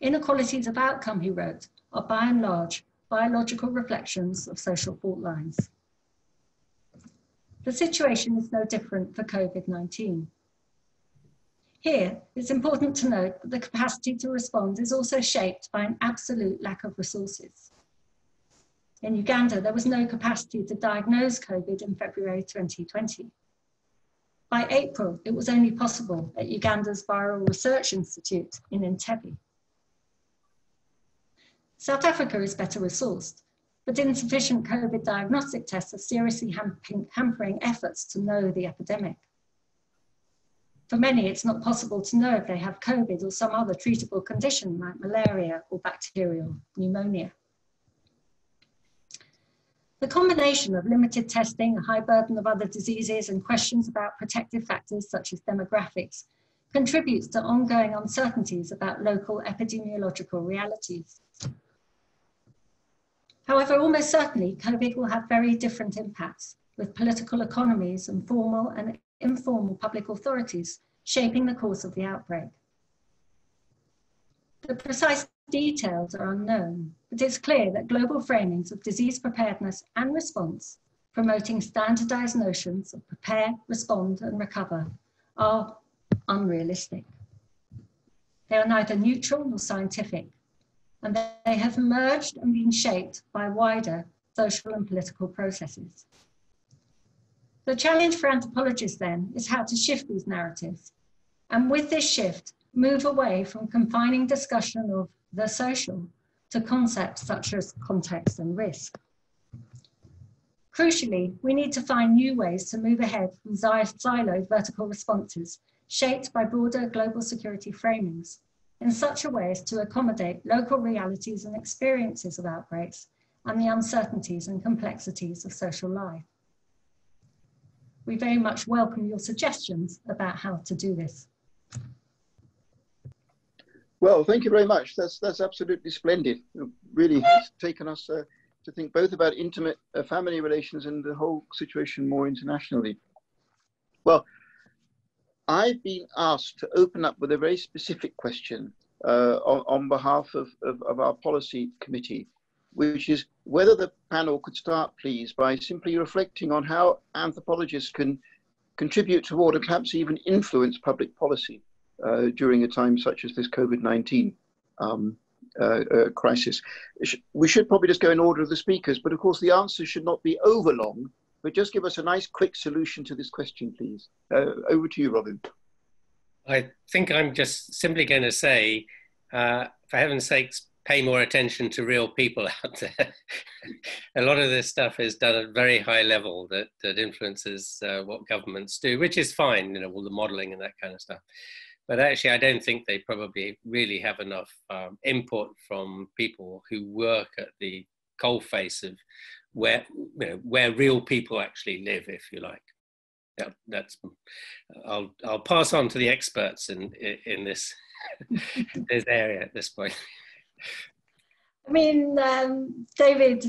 Inequalities of outcome, he wrote, are by and large biological reflections of social fault lines. The situation is no different for COVID-19. Here, it's important to note that the capacity to respond is also shaped by an absolute lack of resources. In Uganda, there was no capacity to diagnose COVID in February 2020. By April, it was only possible at Uganda's Viral Research Institute in Entebbe. South Africa is better resourced, but insufficient COVID diagnostic tests are seriously hampering efforts to know the epidemic. For many, it's not possible to know if they have COVID or some other treatable condition like malaria or bacterial pneumonia. The combination of limited testing, a high burden of other diseases, and questions about protective factors such as demographics contributes to ongoing uncertainties about local epidemiological realities. However, almost certainly, COVID will have very different impacts, with political economies and formal and informal public authorities shaping the course of the outbreak. The precise details are unknown, but it's clear that global framings of disease preparedness and response, promoting standardized notions of prepare, respond, and recover, are unrealistic. They are neither neutral nor scientific, and they have emerged and been shaped by wider social and political processes. The challenge for anthropologists then is how to shift these narratives, and with this shift, move away from confining discussion of the social to concepts such as context and risk. Crucially, we need to find new ways to move ahead from siloed vertical responses shaped by broader global security framings in such a way as to accommodate local realities and experiences of outbreaks and the uncertainties and complexities of social life. We very much welcome your suggestions about how to do this. Well, thank you very much. That's that's absolutely splendid. really has taken us uh, to think both about intimate uh, family relations and the whole situation more internationally. Well, I've been asked to open up with a very specific question uh, on, on, behalf of, of, of, our policy committee, which is whether the panel could start, please, by simply reflecting on how anthropologists can contribute toward and perhaps even influence public policy uh, during a time such as this COVID-19 um, uh, uh, crisis. We should probably just go in order of the speakers, but of course the answers should not be over long but just give us a nice quick solution to this question, please. Uh, over to you, Robin. I think I'm just simply going to say, uh, for heaven's sakes, pay more attention to real people out there. a lot of this stuff is done at very high level that, that influences uh, what governments do, which is fine, you know, all the modeling and that kind of stuff. But actually, I don't think they probably really have enough um, input from people who work at the coalface of where you know where real people actually live, if you like. That's. I'll I'll pass on to the experts in in this this area at this point. I mean, um, David,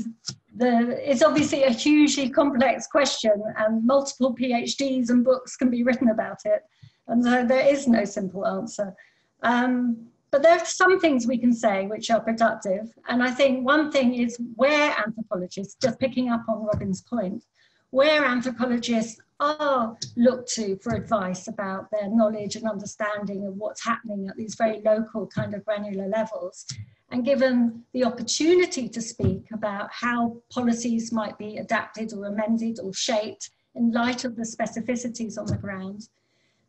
the, it's obviously a hugely complex question, and multiple PhDs and books can be written about it, and so there is no simple answer. Um, but there are some things we can say which are productive. And I think one thing is where anthropologists, just picking up on Robin's point, where anthropologists are looked to for advice about their knowledge and understanding of what's happening at these very local kind of granular levels and given the opportunity to speak about how policies might be adapted or amended or shaped in light of the specificities on the ground,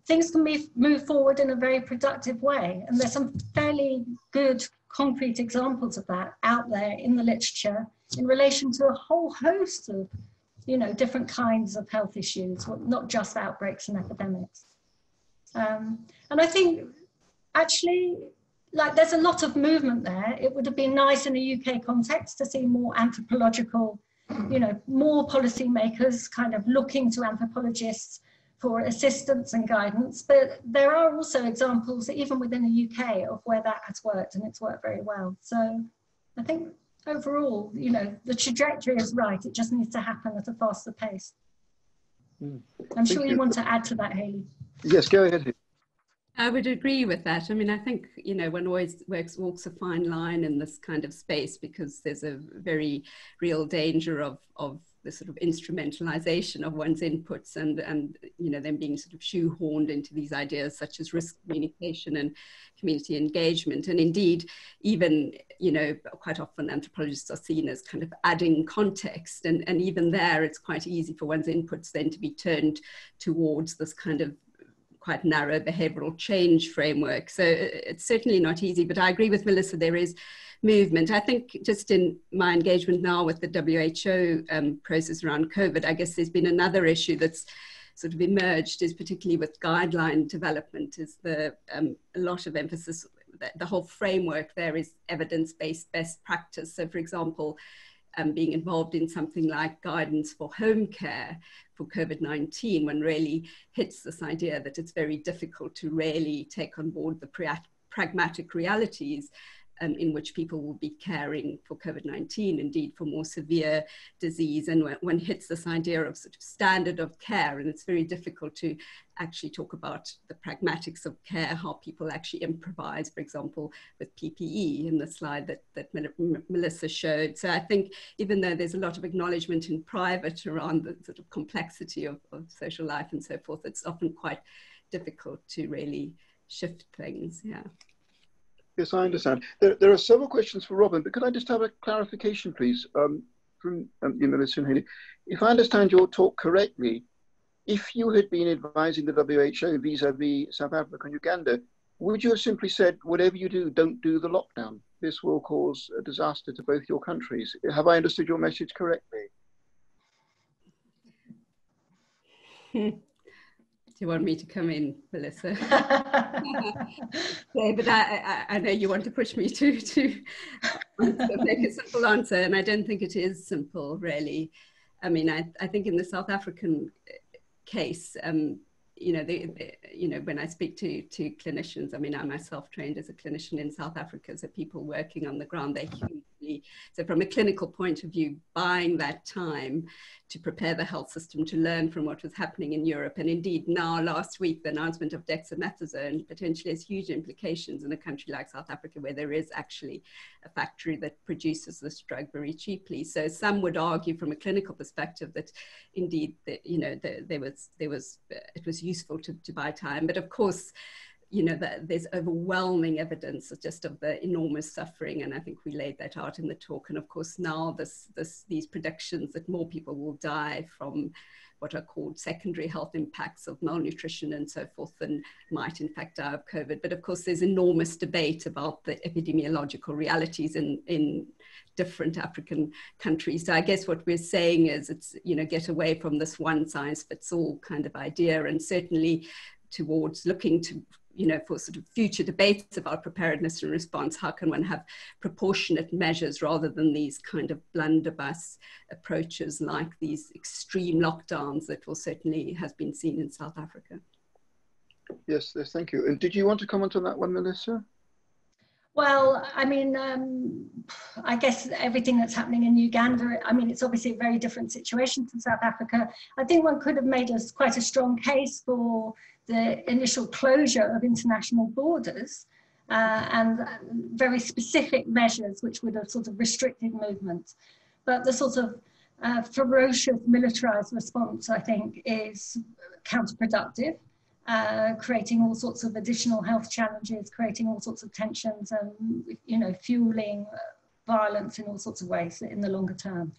things can be move forward in a very productive way. And there's some fairly good concrete examples of that out there in the literature in relation to a whole host of, you know, different kinds of health issues, not just outbreaks and epidemics. Um, and I think actually, like there's a lot of movement there. It would have been nice in a UK context to see more anthropological, you know, more policymakers kind of looking to anthropologists for assistance and guidance, but there are also examples, even within the UK, of where that has worked and it's worked very well. So I think overall, you know, the trajectory is right. It just needs to happen at a faster pace. Mm. I'm sure you. you want to add to that, Hayley. Yes, go ahead. I would agree with that. I mean, I think, you know, one always works, walks a fine line in this kind of space because there's a very real danger of, of the sort of instrumentalization of one's inputs and and you know them being sort of shoehorned into these ideas such as risk communication and community engagement. And indeed even you know quite often anthropologists are seen as kind of adding context. And and even there it's quite easy for one's inputs then to be turned towards this kind of quite narrow behavioral change framework. So it's certainly not easy, but I agree with Melissa, there is movement. I think just in my engagement now with the WHO um, process around COVID, I guess there's been another issue that's sort of emerged is particularly with guideline development is the um, a lot of emphasis the whole framework there is evidence-based best practice so for example um, being involved in something like guidance for home care for COVID-19 when really hits this idea that it's very difficult to really take on board the pragmatic realities um, in which people will be caring for COVID-19, indeed for more severe disease. And when, when hits this idea of sort of standard of care, and it's very difficult to actually talk about the pragmatics of care, how people actually improvise, for example, with PPE in the slide that, that Melissa showed. So I think even though there's a lot of acknowledgement in private around the sort of complexity of, of social life and so forth, it's often quite difficult to really shift things, yeah. Yes, I understand. There, there are several questions for Robin, but could I just have a clarification, please, um, from um, Melissa and Hayley? If I understand your talk correctly, if you had been advising the WHO vis-a-vis South Africa and Uganda, would you have simply said, whatever you do, don't do the lockdown? This will cause a disaster to both your countries. Have I understood your message correctly? you want me to come in, Melissa? yeah, but I, I, I, know you want to push me to, to make a simple answer, and I don't think it is simple, really. I mean, I, I think in the South African case, um, you know, the, the, you know, when I speak to to clinicians, I mean, I myself trained as a clinician in South Africa, so people working on the ground, they're So from a clinical point of view, buying that time to prepare the health system to learn from what was happening in Europe. And indeed, now last week, the announcement of dexamethasone potentially has huge implications in a country like South Africa, where there is actually a factory that produces this drug very cheaply. So some would argue, from a clinical perspective, that indeed, the, you know, the, there was there was it was useful to, to buy time. But of course, you know, that there's overwhelming evidence just of the enormous suffering. And I think we laid that out in the talk. And of course, now this, this, these predictions that more people will die from what are called secondary health impacts of malnutrition and so forth and might in fact die of COVID. But of course, there's enormous debate about the epidemiological realities in, in different African countries. So I guess what we're saying is it's, you know, get away from this one size fits all kind of idea and certainly towards looking to you know, for sort of future debates about preparedness and response, how can one have proportionate measures rather than these kind of blunderbuss approaches like these extreme lockdowns that will certainly has been seen in South Africa? Yes, yes, thank you. And did you want to comment on that one, Melissa? Well, I mean, um, I guess everything that's happening in Uganda, I mean, it's obviously a very different situation to South Africa. I think one could have made us quite a strong case for the initial closure of international borders uh, and very specific measures which would have sort of restricted movement. But the sort of uh, ferocious militarized response, I think, is counterproductive, uh, creating all sorts of additional health challenges, creating all sorts of tensions, and you know, fueling violence in all sorts of ways in the longer term.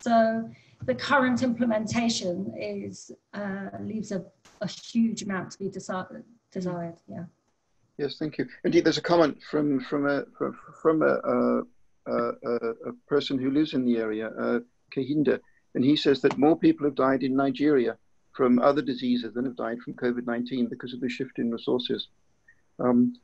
So the current implementation is uh, leaves a, a, huge amount to be desi- desired. Yeah. Yes, thank you. Indeed, there's a comment from from a from, from a, a, a, person who lives in the area, uh, Kahinda, and he says that more people have died in Nigeria from other diseases than have died from COVID-19 because of the shift in resources. Um,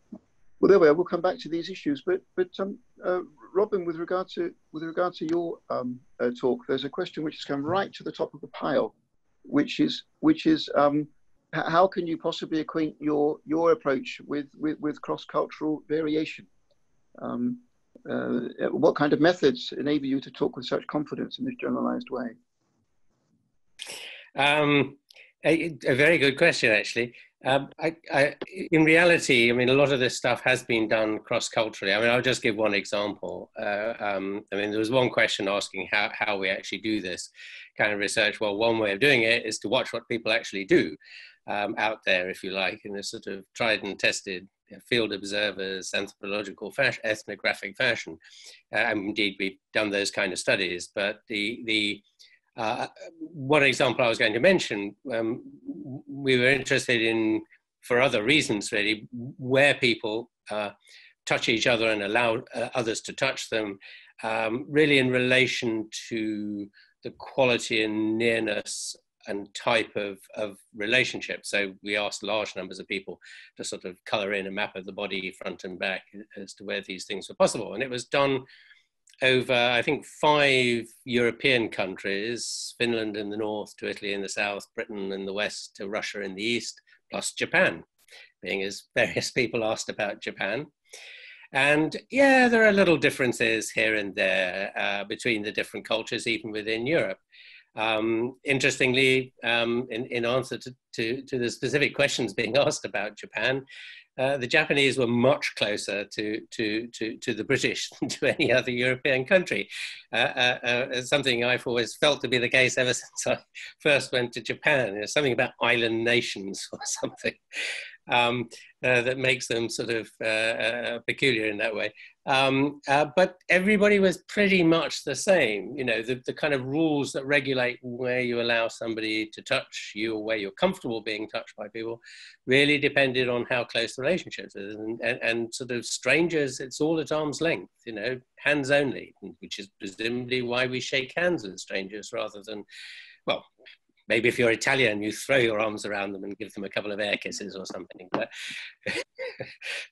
well, there we are. We'll come back to these issues, but but um, uh, Robin, with regard to with regard to your um, uh, talk, there's a question which has come right to the top of the pile, which is which is um, how can you possibly acquaint your your approach with with, with cross cultural variation? Um, uh, what kind of methods enable you to talk with such confidence in this generalized way? Um, a, a, very good question, actually. Um, I, I, in reality, I mean, a lot of this stuff has been done cross-culturally. I mean, I'll just give one example. Uh, um, I mean, there was one question asking how, how we actually do this kind of research. Well, one way of doing it is to watch what people actually do um, out there, if you like, in a sort of tried and tested field observers, anthropological fashion, ethnographic fashion. Uh, and indeed, we've done those kind of studies. But the, the uh, one example I was going to mention, um, we were interested in for other reasons, really, where people uh, touch each other and allow uh, others to touch them, um, really in relation to the quality and nearness and type of, of relationship. So we asked large numbers of people to sort of color in a map of the body front and back as to where these things were possible. And it was done over, I think, five European countries, Finland in the north to Italy in the south, Britain in the west to Russia in the east, plus Japan, being as various people asked about Japan. And yeah, there are little differences here and there uh, between the different cultures, even within Europe. Um, interestingly, um, in, in, answer to, to, to, the specific questions being asked about Japan, uh, the Japanese were much closer to, to, to, to, the British than to any other European country. Uh, uh, uh something I've always felt to be the case ever since I first went to Japan. There's something about island nations or something um, uh, that makes them sort of uh, peculiar in that way. Um, uh, but everybody was pretty much the same. You know, the, the kind of rules that regulate where you allow somebody to touch you or where you're comfortable being touched by people really depended on how close the relationship is. And, and, and sort of strangers, it's all at arm's length, you know, hands only, which is presumably why we shake hands with strangers rather than, well, maybe if you're Italian, you throw your arms around them and give them a couple of air kisses or something. But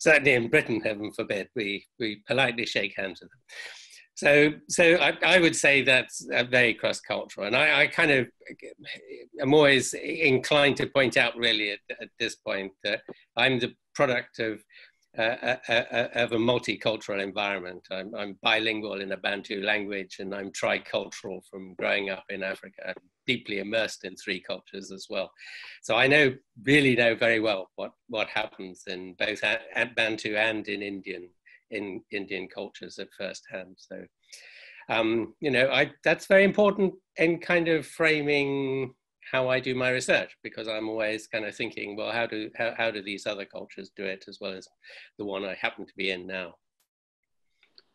certainly in Britain, heaven forbid, we, we politely shake hands with them. So, so I, I would say that's very cross-cultural, and I, I, kind of am always inclined to point out, really, at, at this point, that I'm the product of uh, uh, uh, of a multicultural environment. I'm, I'm, bilingual in a Bantu language and I'm tricultural from growing up in Africa. Deeply immersed in three cultures as well. So I know, really know very well what, what happens in both Bantu and in Indian, in Indian cultures at first hand. So, um, you know, I, that's very important in kind of framing how I do my research because I'm always kind of thinking, well, how do how, how do these other cultures do it as well as the one I happen to be in now?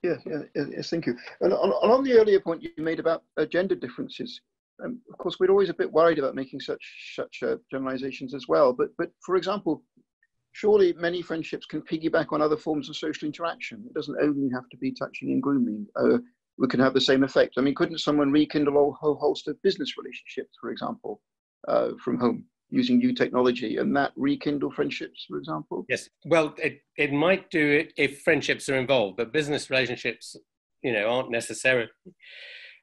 Yeah, yeah, yes, thank you. And on, on the earlier point you made about uh, gender differences, um, of course, we're always a bit worried about making such such uh, generalizations as well. But but for example, surely many friendships can piggyback on other forms of social interaction. It doesn't only have to be touching and grooming. Uh, we can have the same effect. I mean, couldn't someone rekindle a whole host of business relationships, for example, uh, from home using new technology and that rekindle friendships, for example? Yes. Well, it, it might do it if friendships are involved, but business relationships, you know, aren't necessarily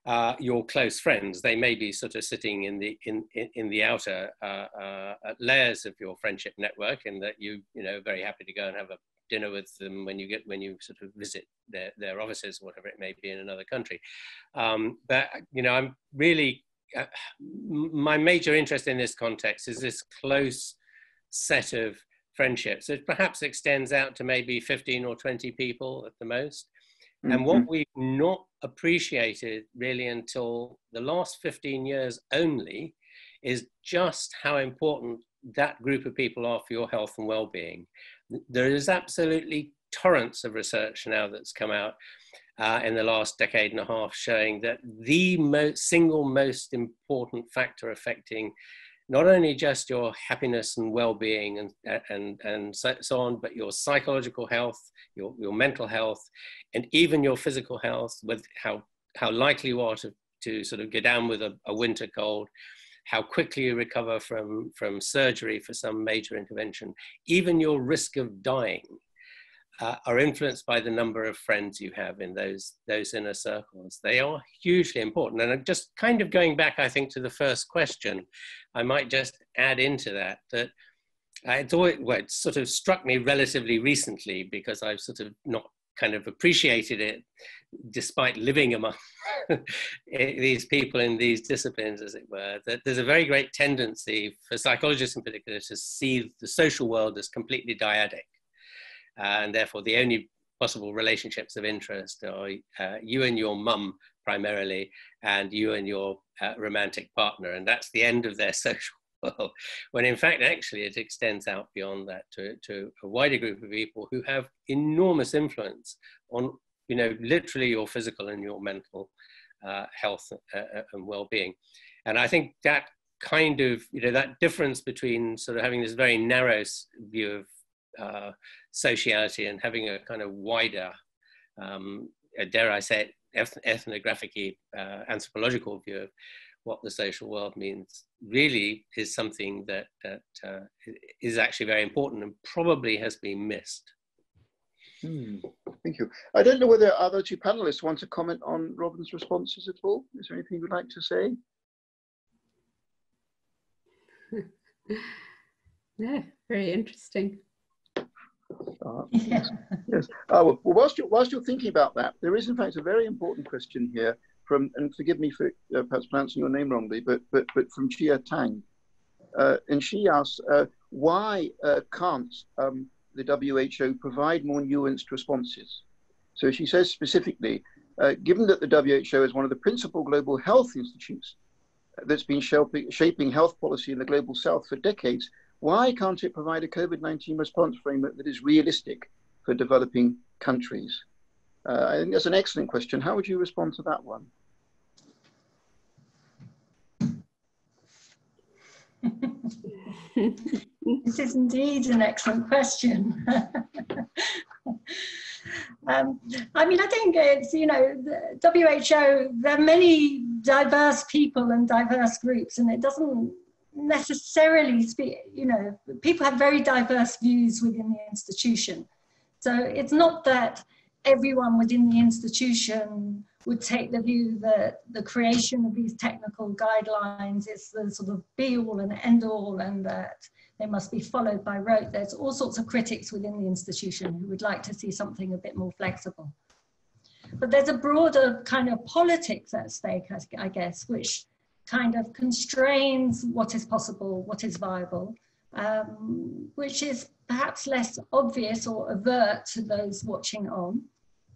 uh, your close friends. They may be sort of sitting in the in in, the outer uh, uh layers of your friendship network, and that you you know very happy to go and have a dinner with them when you get when you sort of visit their, their offices, whatever it may be in another country. Um, but you know, I'm really uh, my major interest in this context is this close set of friendships. It perhaps extends out to maybe 15 or 20 people at the most. Mm-hmm. And what mm-hmm. we've not appreciated really until the last 15 years only is just how important that group of people are for your health and well-being there is absolutely torrents of research now that's come out uh, in the last decade and a half showing that the most, single most important factor affecting not only just your happiness and well-being and, and, and so, on, but your psychological health, your, your mental health, and even your physical health, with how, how likely you are to, to sort of go down with a, a winter cold, how quickly you recover from, from surgery for some major intervention, even your risk of dying uh, are influenced by the number of friends you have in those, those inner circles. They are hugely important. And I'm just kind of going back, I think, to the first question, I might just add into that that it's always, well, it sort of struck me relatively recently because I've sort of not kind of appreciated it despite living among these people in these disciplines, as it were, that there's a very great tendency for psychologists in particular to see the social world as completely dyadic. And therefore, the only possible relationships of interest are uh, you and your mum primarily, and you and your uh, romantic partner. And that's the end of their social world. When in fact, actually, it extends out beyond that to, to a wider group of people who have enormous influence on you know, literally your physical and your mental uh, health uh, uh, and well-being. And I think that kind of, you know, that difference between sort of having this very narrow view of uh, sociality and having a kind of wider, um, dare I say it, ethnographic, uh, anthropological view of what the social world means really is something that, that uh, is actually very important and probably has been missed. Hmm. Thank you. I don't know whether other two panelists want to comment on Robin's responses at all. Is there anything you'd like to say? no, very interesting. Uh, yes. yes. Uh, well, whilst you're, whilst you're thinking about that, there is in fact a very important question here from, and forgive me for uh, perhaps pronouncing your name wrongly, but but but from Chia Tang, uh, and she asks uh, why uh, can't um, the WHO provide more nuanced responses? So she says specifically, given that the WHO is one of the principal global health institutes that's been shaping, shaping health policy in the global south for decades, why can't it provide a COVID 19 response framework that is realistic for developing countries? Uh, I think that's an excellent question. How would you respond to that one? this is indeed an excellent question. um, I mean, I think it's, you know, the WHO, there are many diverse people and diverse groups, and it doesn't necessarily speak, you know, people have very diverse views within the institution. So it's not that everyone within the institution would take the view that the creation of these technical guidelines is the sort of be all and end all and that they must be followed by rote. There's all sorts of critics within the institution who would like to see something a bit more flexible. But there's a broader kind of politics at stake, I guess, which kind of constrains what is possible, what is viable, um, which is perhaps less obvious or overt to those watching on.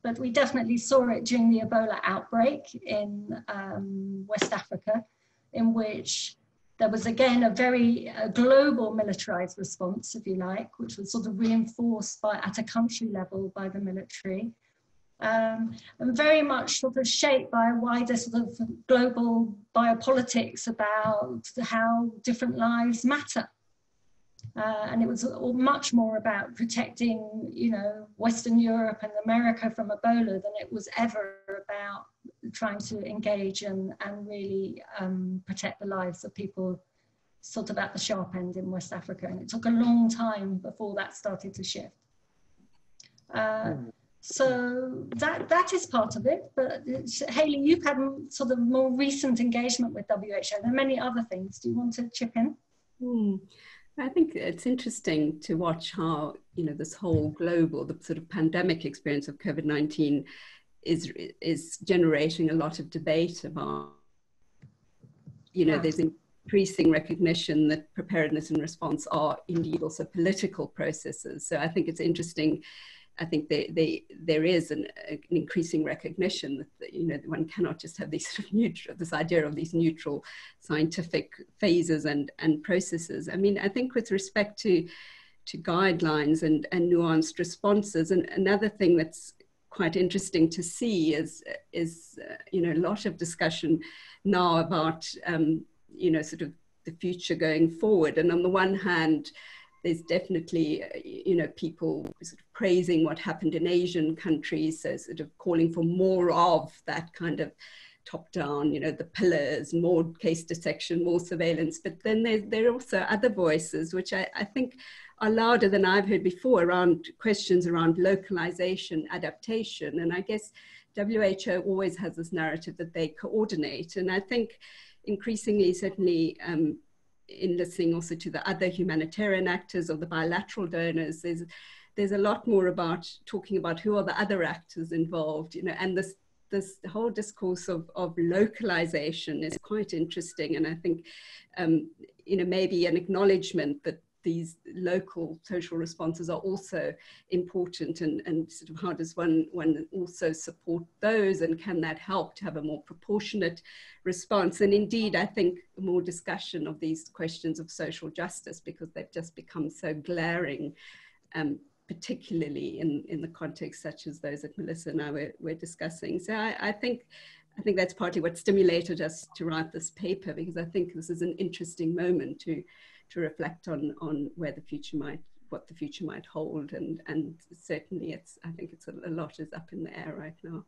But we definitely saw it during the Ebola outbreak in um, West Africa, in which there was again a very uh, global militarized response, if you like, which was sort of reinforced by at a country level by the military um, and very much sort of shaped by a wider sort of global biopolitics about how different lives matter. Uh, and it was much more about protecting, you know, Western Europe and America from Ebola than it was ever about trying to engage and, and really um, protect the lives of people sort of at the sharp end in West Africa. And it took a long time before that started to shift. Uh, hmm. So that that is part of it. But Hayley, you've had sort of more recent engagement with WHO. There are many other things. Do you want to chip in? Hmm. I think it's interesting to watch how you know this whole global, the sort of pandemic experience of COVID nineteen, is is generating a lot of debate about. You know, yeah. there's increasing recognition that preparedness and response are indeed also political processes. So I think it's interesting I think they, they, there is an, an, increasing recognition that you know one cannot just have these sort of neutral, this idea of these neutral scientific phases and, and processes. I mean, I think with respect to to guidelines and, and nuanced responses, and another thing that's quite interesting to see is is uh, you know a lot of discussion now about um, you know sort of the future going forward, and on the one hand there's definitely, uh, you know, people sort of praising what happened in Asian countries, so sort of calling for more of that kind of top down, you know, the pillars, more case detection, more surveillance. But then there, there are also other voices, which I, I think are louder than I've heard before around questions around localization, adaptation. And I guess WHO always has this narrative that they coordinate. And I think increasingly, certainly, um, in listening also to the other humanitarian actors or the bilateral donors, there's there's a lot more about talking about who are the other actors involved, you know, and this this whole discourse of, of localization is quite interesting. And I think, um, you know, maybe an acknowledgement that these local social responses are also important and, and sort of how does one, one also support those and can that help to have a more proportionate response? And indeed, I think more discussion of these questions of social justice because they've just become so glaring, um, particularly in, in the context such as those that Melissa and I were, were discussing. So I, I think I think that's partly what stimulated us to write this paper because I think this is an interesting moment to to reflect on on where the future might what the future might hold and and certainly it's I think it's a, a lot is up in the air right now.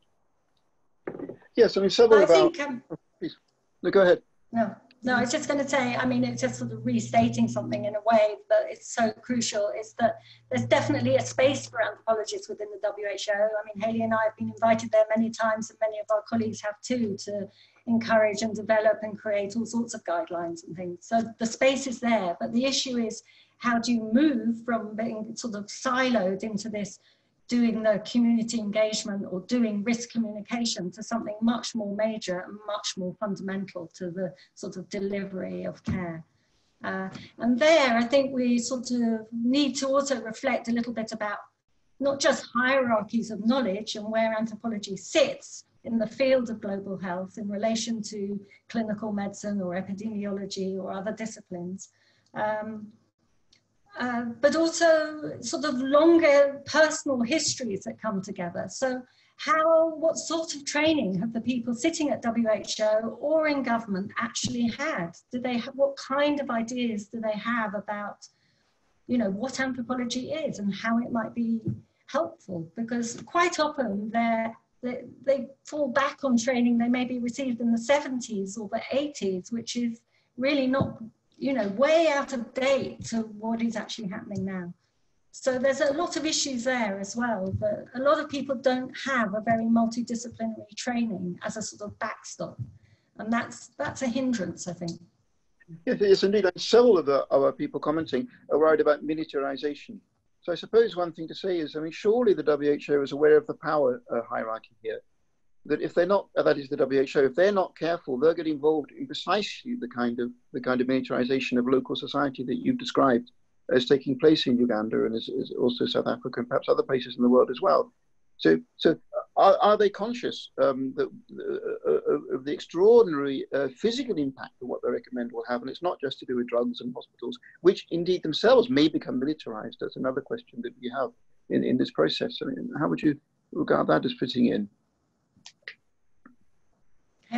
Yes, I mean several I about. think, um, please, no, go ahead. No, no, I was just going to say, I mean, it's just sort of restating something in a way that it's so crucial is that there's definitely a space for anthropologists within the WHO. I mean, Hayley and I have been invited there many times, and many of our colleagues have too, to encourage and develop and create all sorts of guidelines and things. So the space is there, but the issue is how do you move from being sort of siloed into this doing the community engagement or doing risk communication to something much more major and much more fundamental to the sort of delivery of care. Uh, and there, I think we sort of need to also reflect a little bit about not just hierarchies of knowledge and where anthropology sits in the field of global health in relation to clinical medicine or epidemiology or other disciplines, um, uh, but also sort of longer personal histories that come together. So how, what sort of training have the people sitting at WHO or in government actually had? Do they have, what kind of ideas do they have about, you know, what anthropology is and how it might be helpful? Because quite often they're, they, they fall back on training they maybe received in the 70s or the 80s, which is really not you know, way out of date to what is actually happening now. So there's a lot of issues there as well, but a lot of people don't have a very multidisciplinary training as a sort of backstop. And that's, that's a hindrance, I think. Yes, yes indeed. And several of the, our people commenting are worried about militarization. So I suppose one thing to say is, I mean, surely the WHO is aware of the power uh, hierarchy here that if they're not, that is the WHO, if they're not careful, they'll get involved in precisely the kind of the kind of militarization of local society that you've described as taking place in Uganda and is, is also South Africa and perhaps other places in the world as well. So, so are, are they conscious um, that, uh, of the extraordinary uh, physical impact of what they recommend will have? And it's not just to do with drugs and hospitals, which indeed themselves may become militarized. That's another question that we have in, in this process. I mean, how would you regard that as fitting in?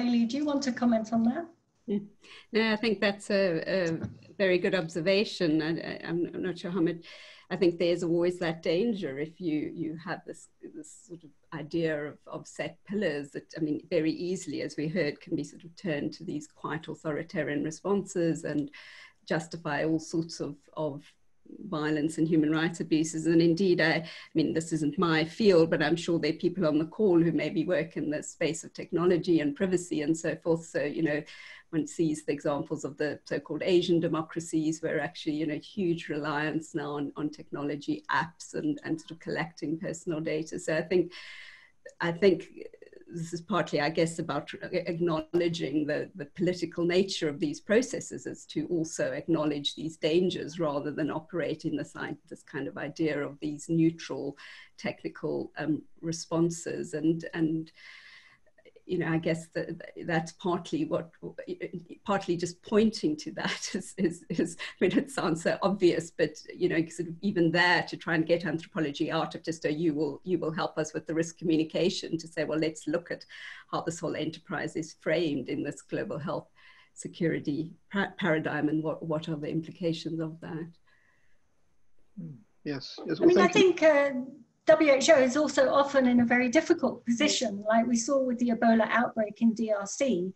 Hayley, do you want to comment on that? Yeah. No, I think that's a, a very good observation. I, am not sure how much. I think there's always that danger if you you have this this sort of idea of, of set pillars that I mean very easily, as we heard, can be sort of turned to these quite authoritarian responses and justify all sorts of of violence and human rights abuses. And indeed, I, I, mean, this isn't my field, but I'm sure there are people on the call who maybe work in the space of technology and privacy and so forth. So, you know, one sees the examples of the so-called Asian democracies where actually, you know, huge reliance now on, on technology apps and, and sort of collecting personal data. So I think, I think this is partly, I guess, about acknowledging the, the political nature of these processes as to also acknowledge these dangers rather than operate in this, this kind of idea of these neutral technical um, responses. And, and you know, I guess that that's partly what, partly just pointing to that is, is, is, I mean, it sounds so obvious, but, you know, sort of even there to try and get anthropology out of just a, you will, you will help us with the risk communication to say, well, let's look at how this whole enterprise is framed in this global health security paradigm and what, what are the implications of that. Yes. yes well, I mean, I think uh, WHO is also often in a very difficult position, like we saw with the Ebola outbreak in DRC,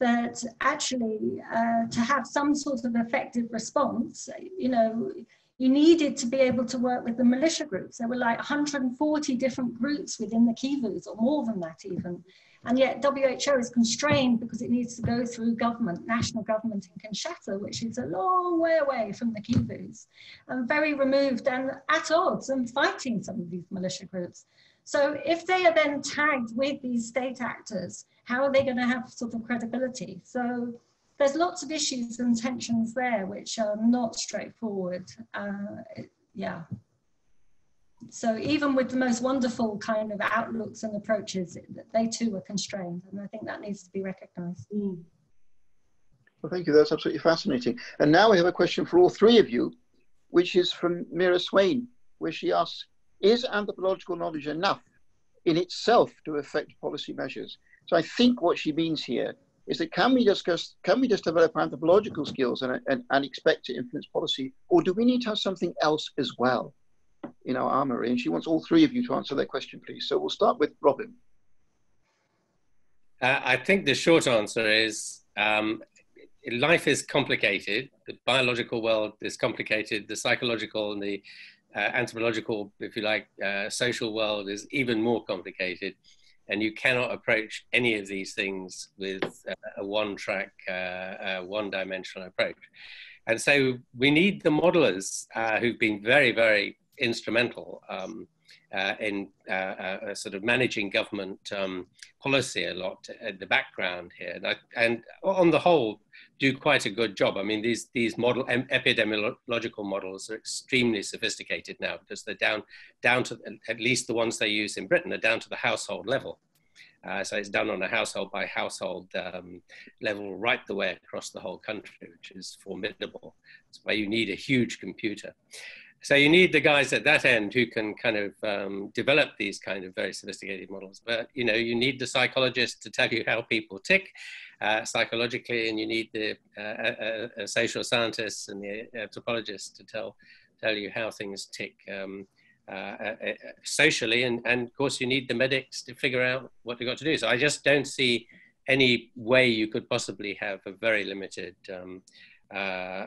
that actually uh, to have some sort of effective response, you know, you needed to be able to work with the militia groups. There were like 140 different groups within the Kivus, or more than that even. And yet WHO is constrained because it needs to go through government, national government in Kinshasa, which is a long way away from the Kivus, and very removed and at odds and fighting some of these militia groups. So if they are then tagged with these state actors, how are they going to have sort of credibility? So there's lots of issues and tensions there which are not straightforward. Uh, yeah so even with the most wonderful kind of outlooks and approaches, they too are constrained, and I think that needs to be recognised. Mm. Well, thank you. That's absolutely fascinating. And now we have a question for all three of you, which is from Mira Swain, where she asks, "Is anthropological knowledge enough in itself to affect policy measures?" So I think what she means here is that can we discuss, can we just develop anthropological skills and, and, and expect to influence policy, or do we need to have something else as well in our armory? And she wants all three of you to answer that question, please. So we'll start with Robin. Uh, I think the short answer is um, life is complicated. The biological world is complicated. The psychological and the uh, anthropological, if you like, uh, social world is even more complicated. And you cannot approach any of these things with uh, a one track, uh, uh, one dimensional approach. And so we need the modelers who've been very, very instrumental um, uh, in uh, uh, sort of managing government um, policy a lot at the background here. And, I, and, on the whole, do quite a good job. I mean, these, these model epidemiological models are extremely sophisticated now because they're down, down to, at least the ones they use in Britain, are down to the household level. Uh, so it's done on a household by household um, level right the way across the whole country, which is formidable. That's why you need a huge computer. So you need the guys at that end who can kind of um, develop these kind of very sophisticated models. But you know, you need the psychologist to tell you how people tick uh, psychologically, and you need the uh, uh, social scientists and the anthropologists to tell tell you how things tick um, uh, uh, uh, socially. And, and of course, you need the medics to figure out what they've got to do. So I just don't see any way you could possibly have a very limited um, uh,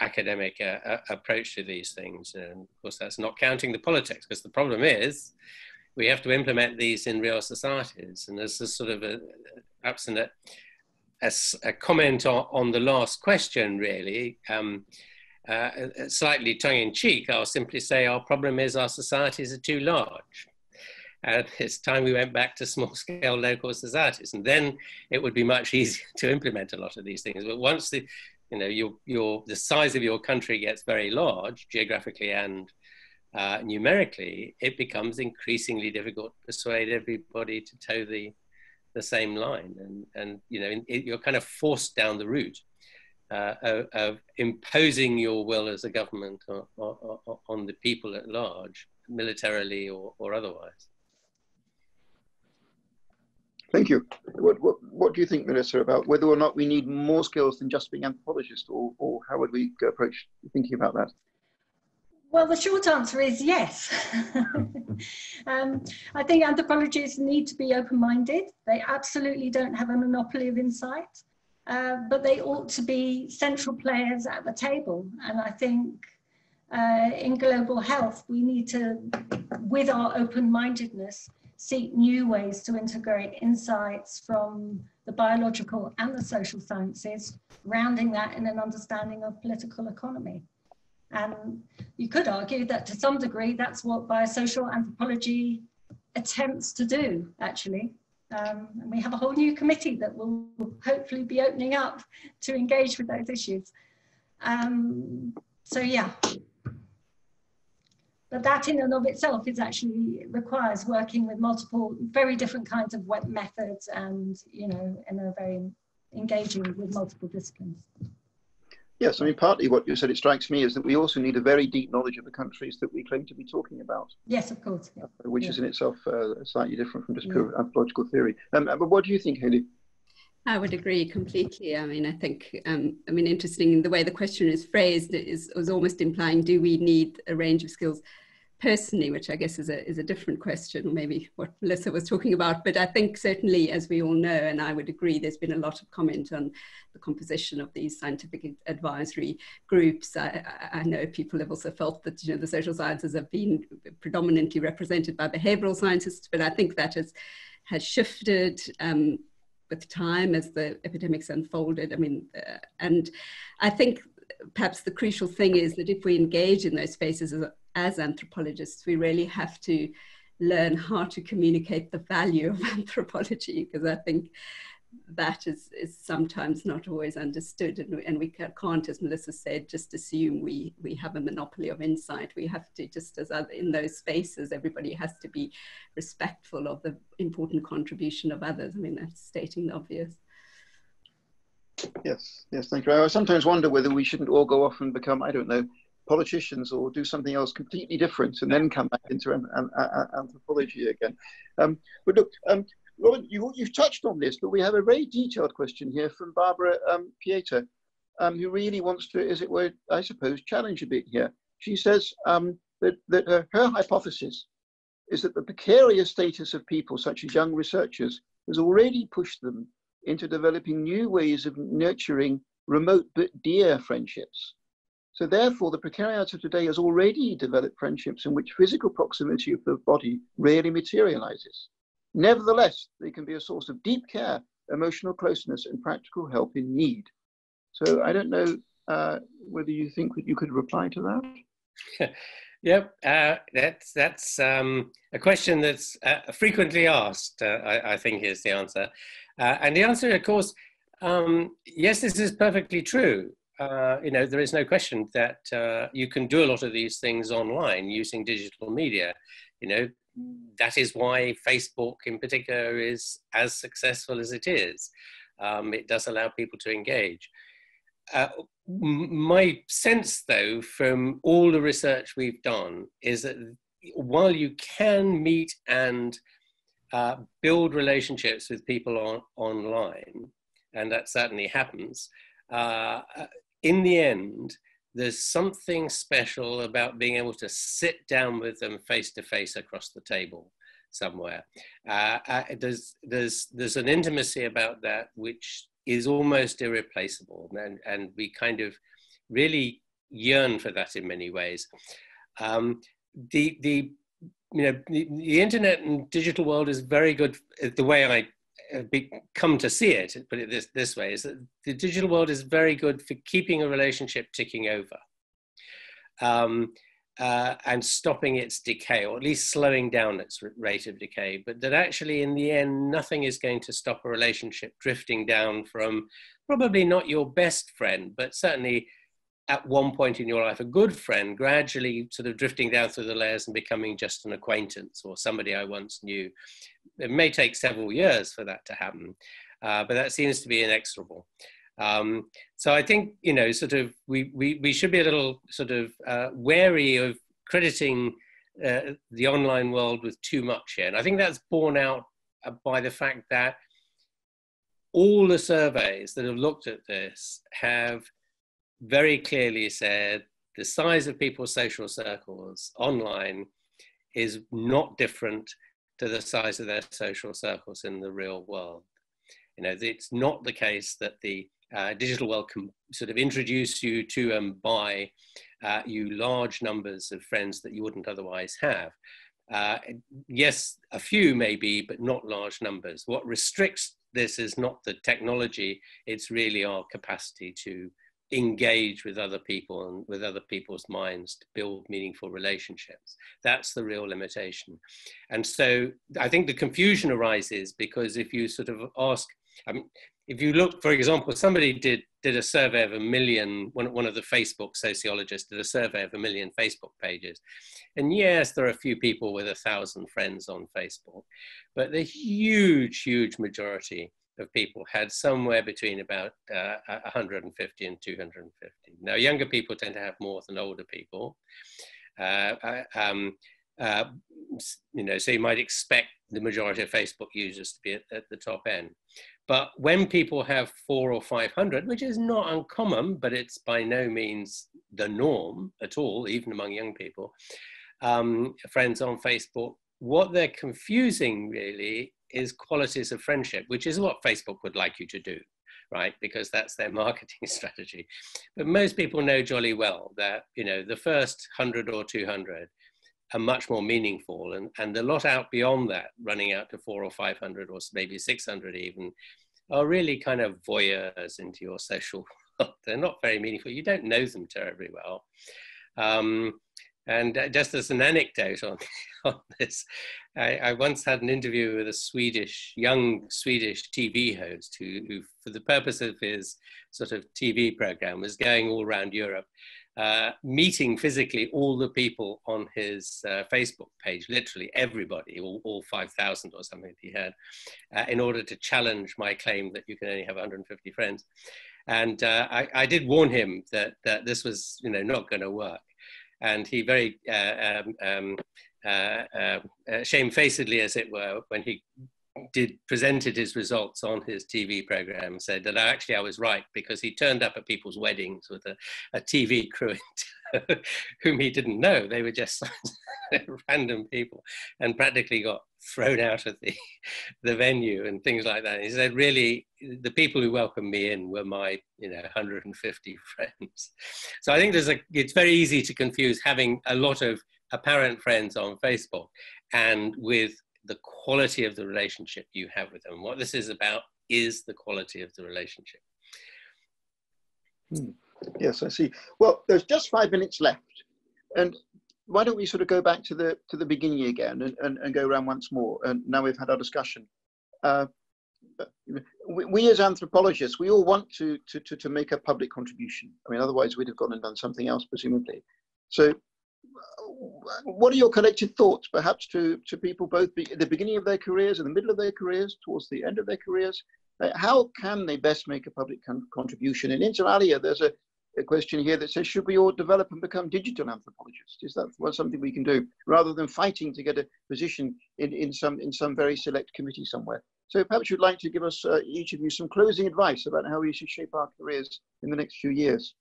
academic uh, approach to these things. And of course, that's not counting the politics, because the problem is we have to implement these in real societies. And there's a sort of a, perhaps a, a, a comment on, on, the last question, really. Um, uh, slightly tongue in cheek, I'll simply say our problem is our societies are too large. And it's time we went back to small scale local societies. And then it would be much easier to implement a lot of these things. But once the, you know, your, your, the size of your country gets very large geographically and uh, numerically, it becomes increasingly difficult to persuade everybody to toe the, the same line. And, and you know, it, you're kind of forced down the route uh, of, of, imposing your will as a government on, on, on the people at large, militarily or, or otherwise. Thank you. What, what, what, do you think, Melissa, about whether or not we need more skills than just being anthropologists, or, or how would we approach thinking about that? Well, the short answer is yes. um, I think anthropologists need to be open minded. They absolutely don't have a monopoly of insight, uh, but they ought to be central players at the table. And I think uh, in global health, we need to, with our open mindedness, seek new ways to integrate insights from the biological and the social sciences, rounding that in an understanding of political economy. And you could argue that to some degree, that's what biosocial anthropology attempts to do, actually. Um, and we have a whole new committee that will hopefully be opening up to engage with those issues. Um, so yeah, but that in and of itself is actually requires working with multiple, very different kinds of web methods and, you know, in a very engaging with multiple disciplines. Yes, I mean, partly what you said, it strikes me, is that we also need a very deep knowledge of the countries that we claim to be talking about. Yes, of course. Yeah. Which yeah. is in itself uh, slightly different from just pure anthropological theory. Um, but what do you think, Hayley? I would agree completely. I mean, I think, um, I mean, interesting the way the question is phrased is, is almost implying, do we need a range of skills? Personally, which I guess is a, is a different question, or maybe what Melissa was talking about. But I think certainly, as we all know, and I would agree, there's been a lot of comment on the composition of these scientific advisory groups. I, I know people have also felt that you know the social sciences have been predominantly represented by behavioral scientists, but I think that has has shifted. Um, with time as the epidemics unfolded. I mean, uh, and I think perhaps the crucial thing is that if we engage in those spaces as, as anthropologists, we really have to learn how to communicate the value of anthropology because I think that is, is sometimes not always understood and we, and we can't, as Melissa said, just assume we, we have a monopoly of insight. We have to, just as other, in those spaces, everybody has to be respectful of the important contribution of others. I mean, that's stating the obvious. Yes, yes, thank you. I sometimes wonder whether we shouldn't all go off and become, I don't know, politicians or do something else completely different and then come back into an, an, an, anthropology again. Um, but look, um, Robin, you, have touched on this, but we have a very detailed question here from Barbara um, Pieter, um, who really wants to, as it were, I suppose, challenge a bit here. She says um, that, that her, her hypothesis is that the precarious status of people, such as young researchers, has already pushed them into developing new ways of nurturing remote but dear friendships. So therefore, the precariat of today has already developed friendships in which physical proximity of the body rarely materializes. Nevertheless, they can be a source of deep care, emotional closeness, and practical help in need. So I don't know uh, whether you think that you could reply to that. yep, uh, that's that's um, a question that's uh, frequently asked. Uh, I, I, think is the answer, uh, and the answer, of course, um, yes, this is perfectly true. Uh, you know, there is no question that you can do a lot of these things online using digital media. You know, that is why Facebook in particular is as successful as it is. Um, it does allow people to engage. Uh, my sense, though, from all the research we've done, is that while you can meet and uh, build relationships with people on, online, and that certainly happens, uh, in the end, there's something special about being able to sit down with them face to face across the table somewhere. Uh, uh, there's, there's, there's an intimacy about that which is almost irreplaceable. And, and we kind of really yearn for that in many ways. Um, the, the, you know, the, the internet and digital world is very good. The way I uh, be, come to see it, put it this, this way, is that the digital world is very good for keeping a relationship ticking over um, uh, and stopping its decay, or at least slowing down its rate of decay. But that actually, in the end, nothing is going to stop a relationship drifting down from probably not your best friend, but certainly at one point in your life a good friend, gradually sort of drifting down through the layers and becoming just an acquaintance or somebody I once knew. It may take several years for that to happen, uh, but that seems to be inexorable. Um, so I think, you know, sort of, we, we, we should be a little sort of uh, wary of crediting uh, the online world with too much here. And I think that's borne out uh, by the fact that all the surveys that have looked at this have very clearly said the size of people's social circles online is not different to the size of their social circles in the real world. You know, it's not the case that the uh, digital world can sort of introduce you to and buy uh, you large numbers of friends that you wouldn't otherwise have. Uh, yes, a few maybe, but not large numbers. What restricts this is not the technology, it's really our capacity to engage with other people and with other people's minds to build meaningful relationships. That's the real limitation. And so I think the confusion arises because if you sort of ask, I mean, if you look, for example, somebody did did a survey of a million, one, one of the Facebook sociologists did a survey of a million Facebook pages. And yes, there are a few people with a thousand friends on Facebook, but the huge, huge majority of people had somewhere between about uh, 150 and 250. Now, younger people tend to have more than older people. Uh, um, uh, you know, so you might expect the majority of Facebook users to be at, at, the top end. But when people have four or 500, which is not uncommon, but it's by no means the norm at all, even among young people, um, friends on Facebook, what they're confusing really is qualities of friendship, which is what Facebook would like you to do, right? Because that's their marketing strategy. But most people know jolly well that, you know, the first 100 or 200 are much more meaningful. And, and the lot out beyond that, running out to four or 500 or maybe 600 even, are really kind of voyeurs into your social world. They're not very meaningful. You don't know them terribly well. Um, and uh, just as an anecdote on, on this, I, I, once had an interview with a Swedish, young Swedish TV host who, who, for the purpose of his sort of TV program, was going all around Europe, uh, meeting physically all the people on his uh, Facebook page, literally everybody, all, all 5,000 or something he had, uh, in order to challenge my claim that you can only have 150 friends. And uh, I, I, did warn him that, that this was, you know, not going to work and he very uh, um, um, uh, uh, shamefacedly, as it were, when he did presented his results on his TV program said that actually I was right because he turned up at people's weddings with a, a TV crew whom he didn't know. They were just random people and practically got thrown out of the, the venue and things like that. He said, really, the people who welcomed me in were my, you know, 150 friends. So I think there's a, it's very easy to confuse having a lot of apparent friends on Facebook and with the quality of the relationship you have with them. What this is about is the quality of the relationship. Hmm. Yes, I see. Well, there's just five minutes left. And why don't we sort of go back to the to the beginning again and, and, and go around once more? And now we've had our discussion. Uh, we, we, as anthropologists, we all want to, to, to, to make a public contribution. I mean, otherwise we'd have gone and done something else, presumably. So what are your collective thoughts, perhaps to, to people both be, at the beginning of their careers, in the middle of their careers, towards the end of their careers? Uh, how can they best make a public con contribution? And inter alia, there's a, a question here that says, should we all develop and become digital anthropologists? Is that something we can do rather than fighting to get a position in, in, some, in some very select committee somewhere? So perhaps you'd like to give us, uh, each of you, some closing advice about how we should shape our careers in the next few years.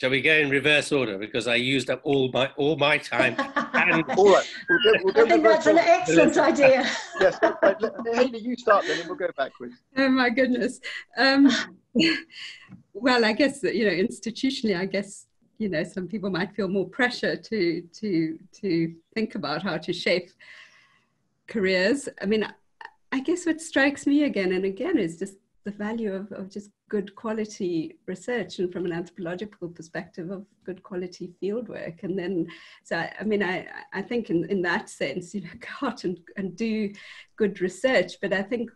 Shall we go in reverse order because I used up all my all my time? And all right, we'll go, we'll go I think that's order. an excellent idea. yes, right, Hayley, you start then, and we'll go backwards. Oh my goodness. Um, well, I guess you know, institutionally, I guess you know, some people might feel more pressure to to to think about how to shape careers. I mean, I guess what strikes me again and again is just the value of, of just good quality research and from an anthropological perspective of good quality fieldwork and then so I, I, mean I, I think in, in that sense you know go out and, and do good research. But I think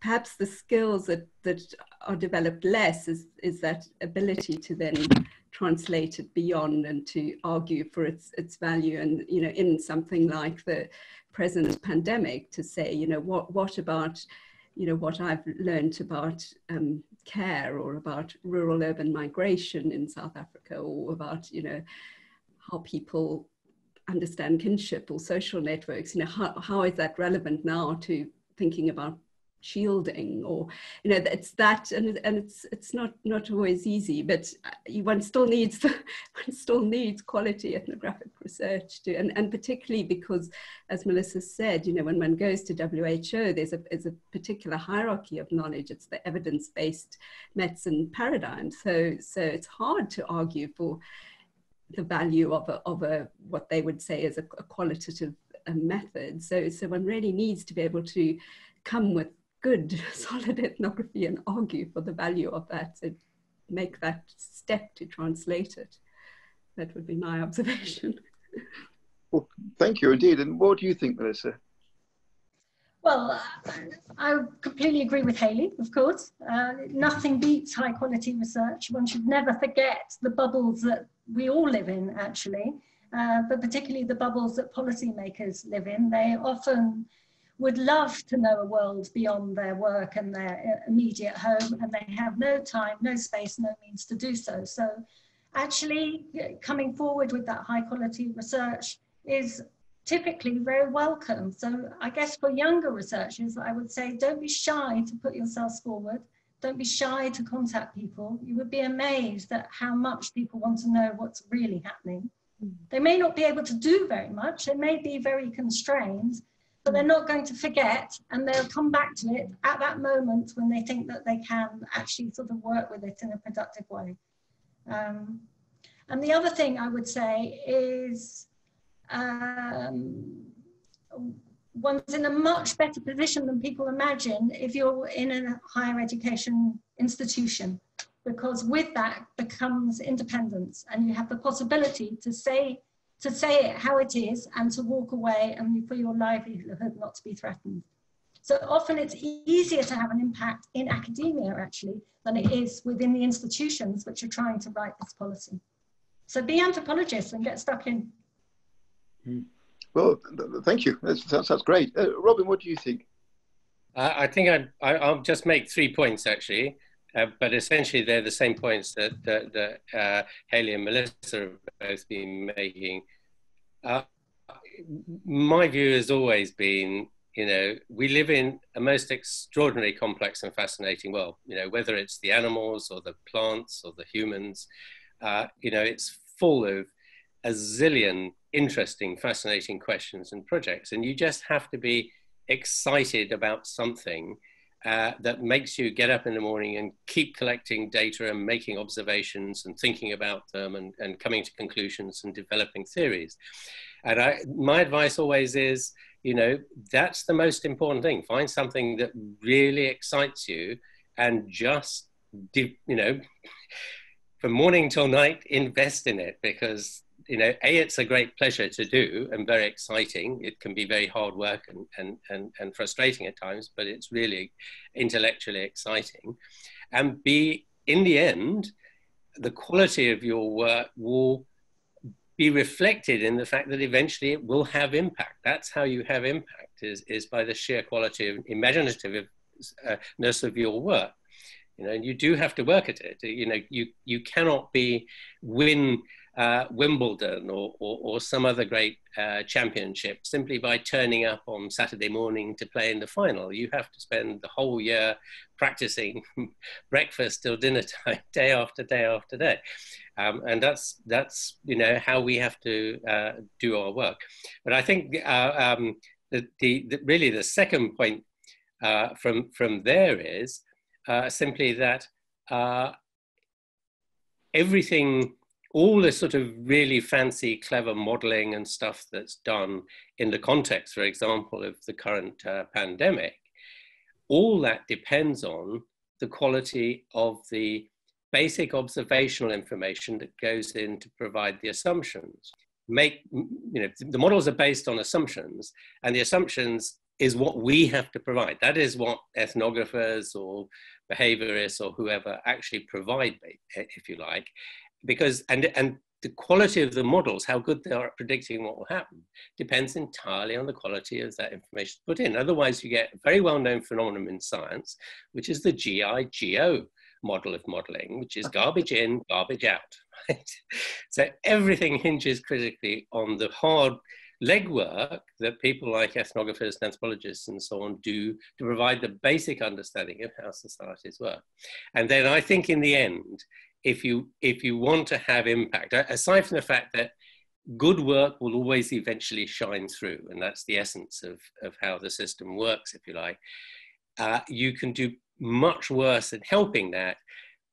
perhaps the skills that, that are developed less is, is that ability to then translate it beyond and to argue for its its value. And you know in something like the present pandemic to say you know what what about you know, what I've learned about um, care or about rural urban migration in South Africa or about, you know, how people understand kinship or social networks, you know, how, how is that relevant now to thinking about shielding or you know it's that and, and it's it's not not always easy but uh, one still needs the, one still needs quality ethnographic research to and, and particularly because as melissa said you know when one goes to who there's a there's a particular hierarchy of knowledge. It's the evidence-based medicine paradigm. So so it's hard to argue for the value of a, of a what they would say is a, a qualitative uh, method. So so one really needs to be able to come with good solid ethnography and argue for the value of that to make that step to translate it. That would be my observation. Well, thank you indeed. And what do you think, Melissa? Well, uh, I completely agree with Hayley, of course. Uh, nothing beats high quality research. One should never forget the bubbles that we all live in, actually, uh, but particularly the bubbles that policymakers live in. They often would love to know a world beyond their work and their uh, immediate home, and they have no time, no space, no means to do so. So, actually, coming forward with that high quality research is typically very welcome. So, I guess for younger researchers, I would say don't be shy to put yourselves forward. Don't be shy to contact people. You would be amazed at how much people want to know what's really happening. Hmm. They may not be able to do very much, they may be very constrained, they're not going to forget and they'll come back to it at that moment when they think that they can actually sort of work with it in a productive way. Um, and the other thing I would say is um, one's in a much better position than people imagine if you're in a higher education institution, because with that becomes independence and you have the possibility to say to say it how it is and to walk away and for your livelihood not to be threatened. So often it's easier to have an impact in academia actually than it is within the institutions which are trying to write this policy. So be anthropologists and get stuck in. Hmm. Well, thank you. That's, that's, that's great. Uh, Robin, what do you think? Uh, I think I, I, will just make three points actually. Uh, but essentially, they're the same points that, that, that uh, Hayley and Melissa have both been making. Uh, my view has always been you know, we live in a most extraordinary, complex, and fascinating world. You know, whether it's the animals or the plants or the humans, uh, you know, it's full of a zillion interesting, fascinating questions and projects. And you just have to be excited about something uh, that makes you get up in the morning and keep collecting data and making observations and thinking about them and, and coming to conclusions and developing theories. And I, my advice always is, you know, that's the most important thing. Find something that really excites you and just, you know, from morning till night, invest in it because you know, A, it's a great pleasure to do and very exciting. It can be very hard work and, and, and, and frustrating at times, but it's really intellectually exciting. And B, in the end, the quality of your work will be reflected in the fact that eventually it will have impact. That's how you have impact, is, is by the sheer quality of imaginativeness of your work. You know, and you do have to work at it. You know, you, you cannot be win uh, Wimbledon or, or, or, some other great uh, championship simply by turning up on Saturday morning to play in the final. You have to spend the whole year practicing breakfast till dinner time, day after day after day. Um, and that's, that's, you know, how we have to uh, do our work. But I think uh, um, the, the, the, really the second point uh, from, from there is uh, simply that everything all this sort of really fancy, clever modeling and stuff that's done in the context, for example, of the current uh, pandemic, all that depends on the quality of the basic observational information that goes in to provide the assumptions. Make, you know, the models are based on assumptions, and the assumptions is what we have to provide. That is what ethnographers or behaviorists or whoever actually provide, if you like because and and the quality of the models, how good they are at predicting what will happen, depends entirely on the quality of that information put in. Otherwise, you get a very well-known phenomenon in science, which is the GIGO model of modeling, which is garbage in, garbage out. Right? So everything hinges critically on the hard legwork that people like ethnographers and anthropologists and so on do to provide the basic understanding of how societies work. And then I think in the end, if you if you want to have impact, aside from the fact that good work will always eventually shine through, and that's the essence of, of how the system works, if you like, uh, you can do much worse than helping that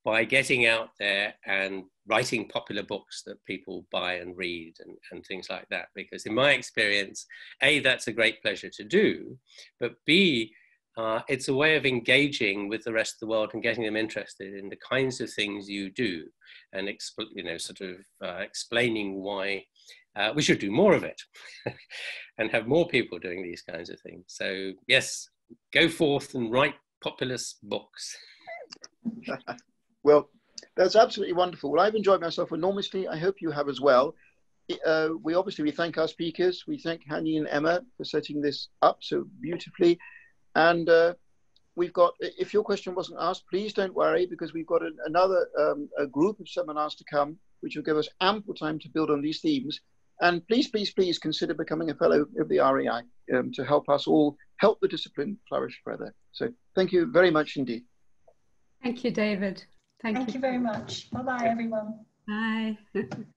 by getting out there and writing popular books that people buy and read and, and things like that. Because in my experience, A, that's a great pleasure to do, but B, uh, it's a way of engaging with the rest of the world and getting them interested in the kinds of things you do and you know sort of uh, explaining why uh, we should do more of it and have more people doing these kinds of things. So yes go forth and write populist books. Well that's absolutely wonderful. Well i've enjoyed myself enormously. I hope you have as well. Uh, we obviously we thank our speakers. We thank Hani and Emma for setting this up so beautifully and uh, we've got, if your question wasn't asked, please don't worry because we've got an, another um, a group of seminars to come, which will give us ample time to build on these themes. And please, please, please consider becoming a fellow of the RAI um, to help us all help the discipline flourish further. So thank you very much indeed. Thank you, David. Thank, thank you. you very much. Bye-bye, everyone. Bye.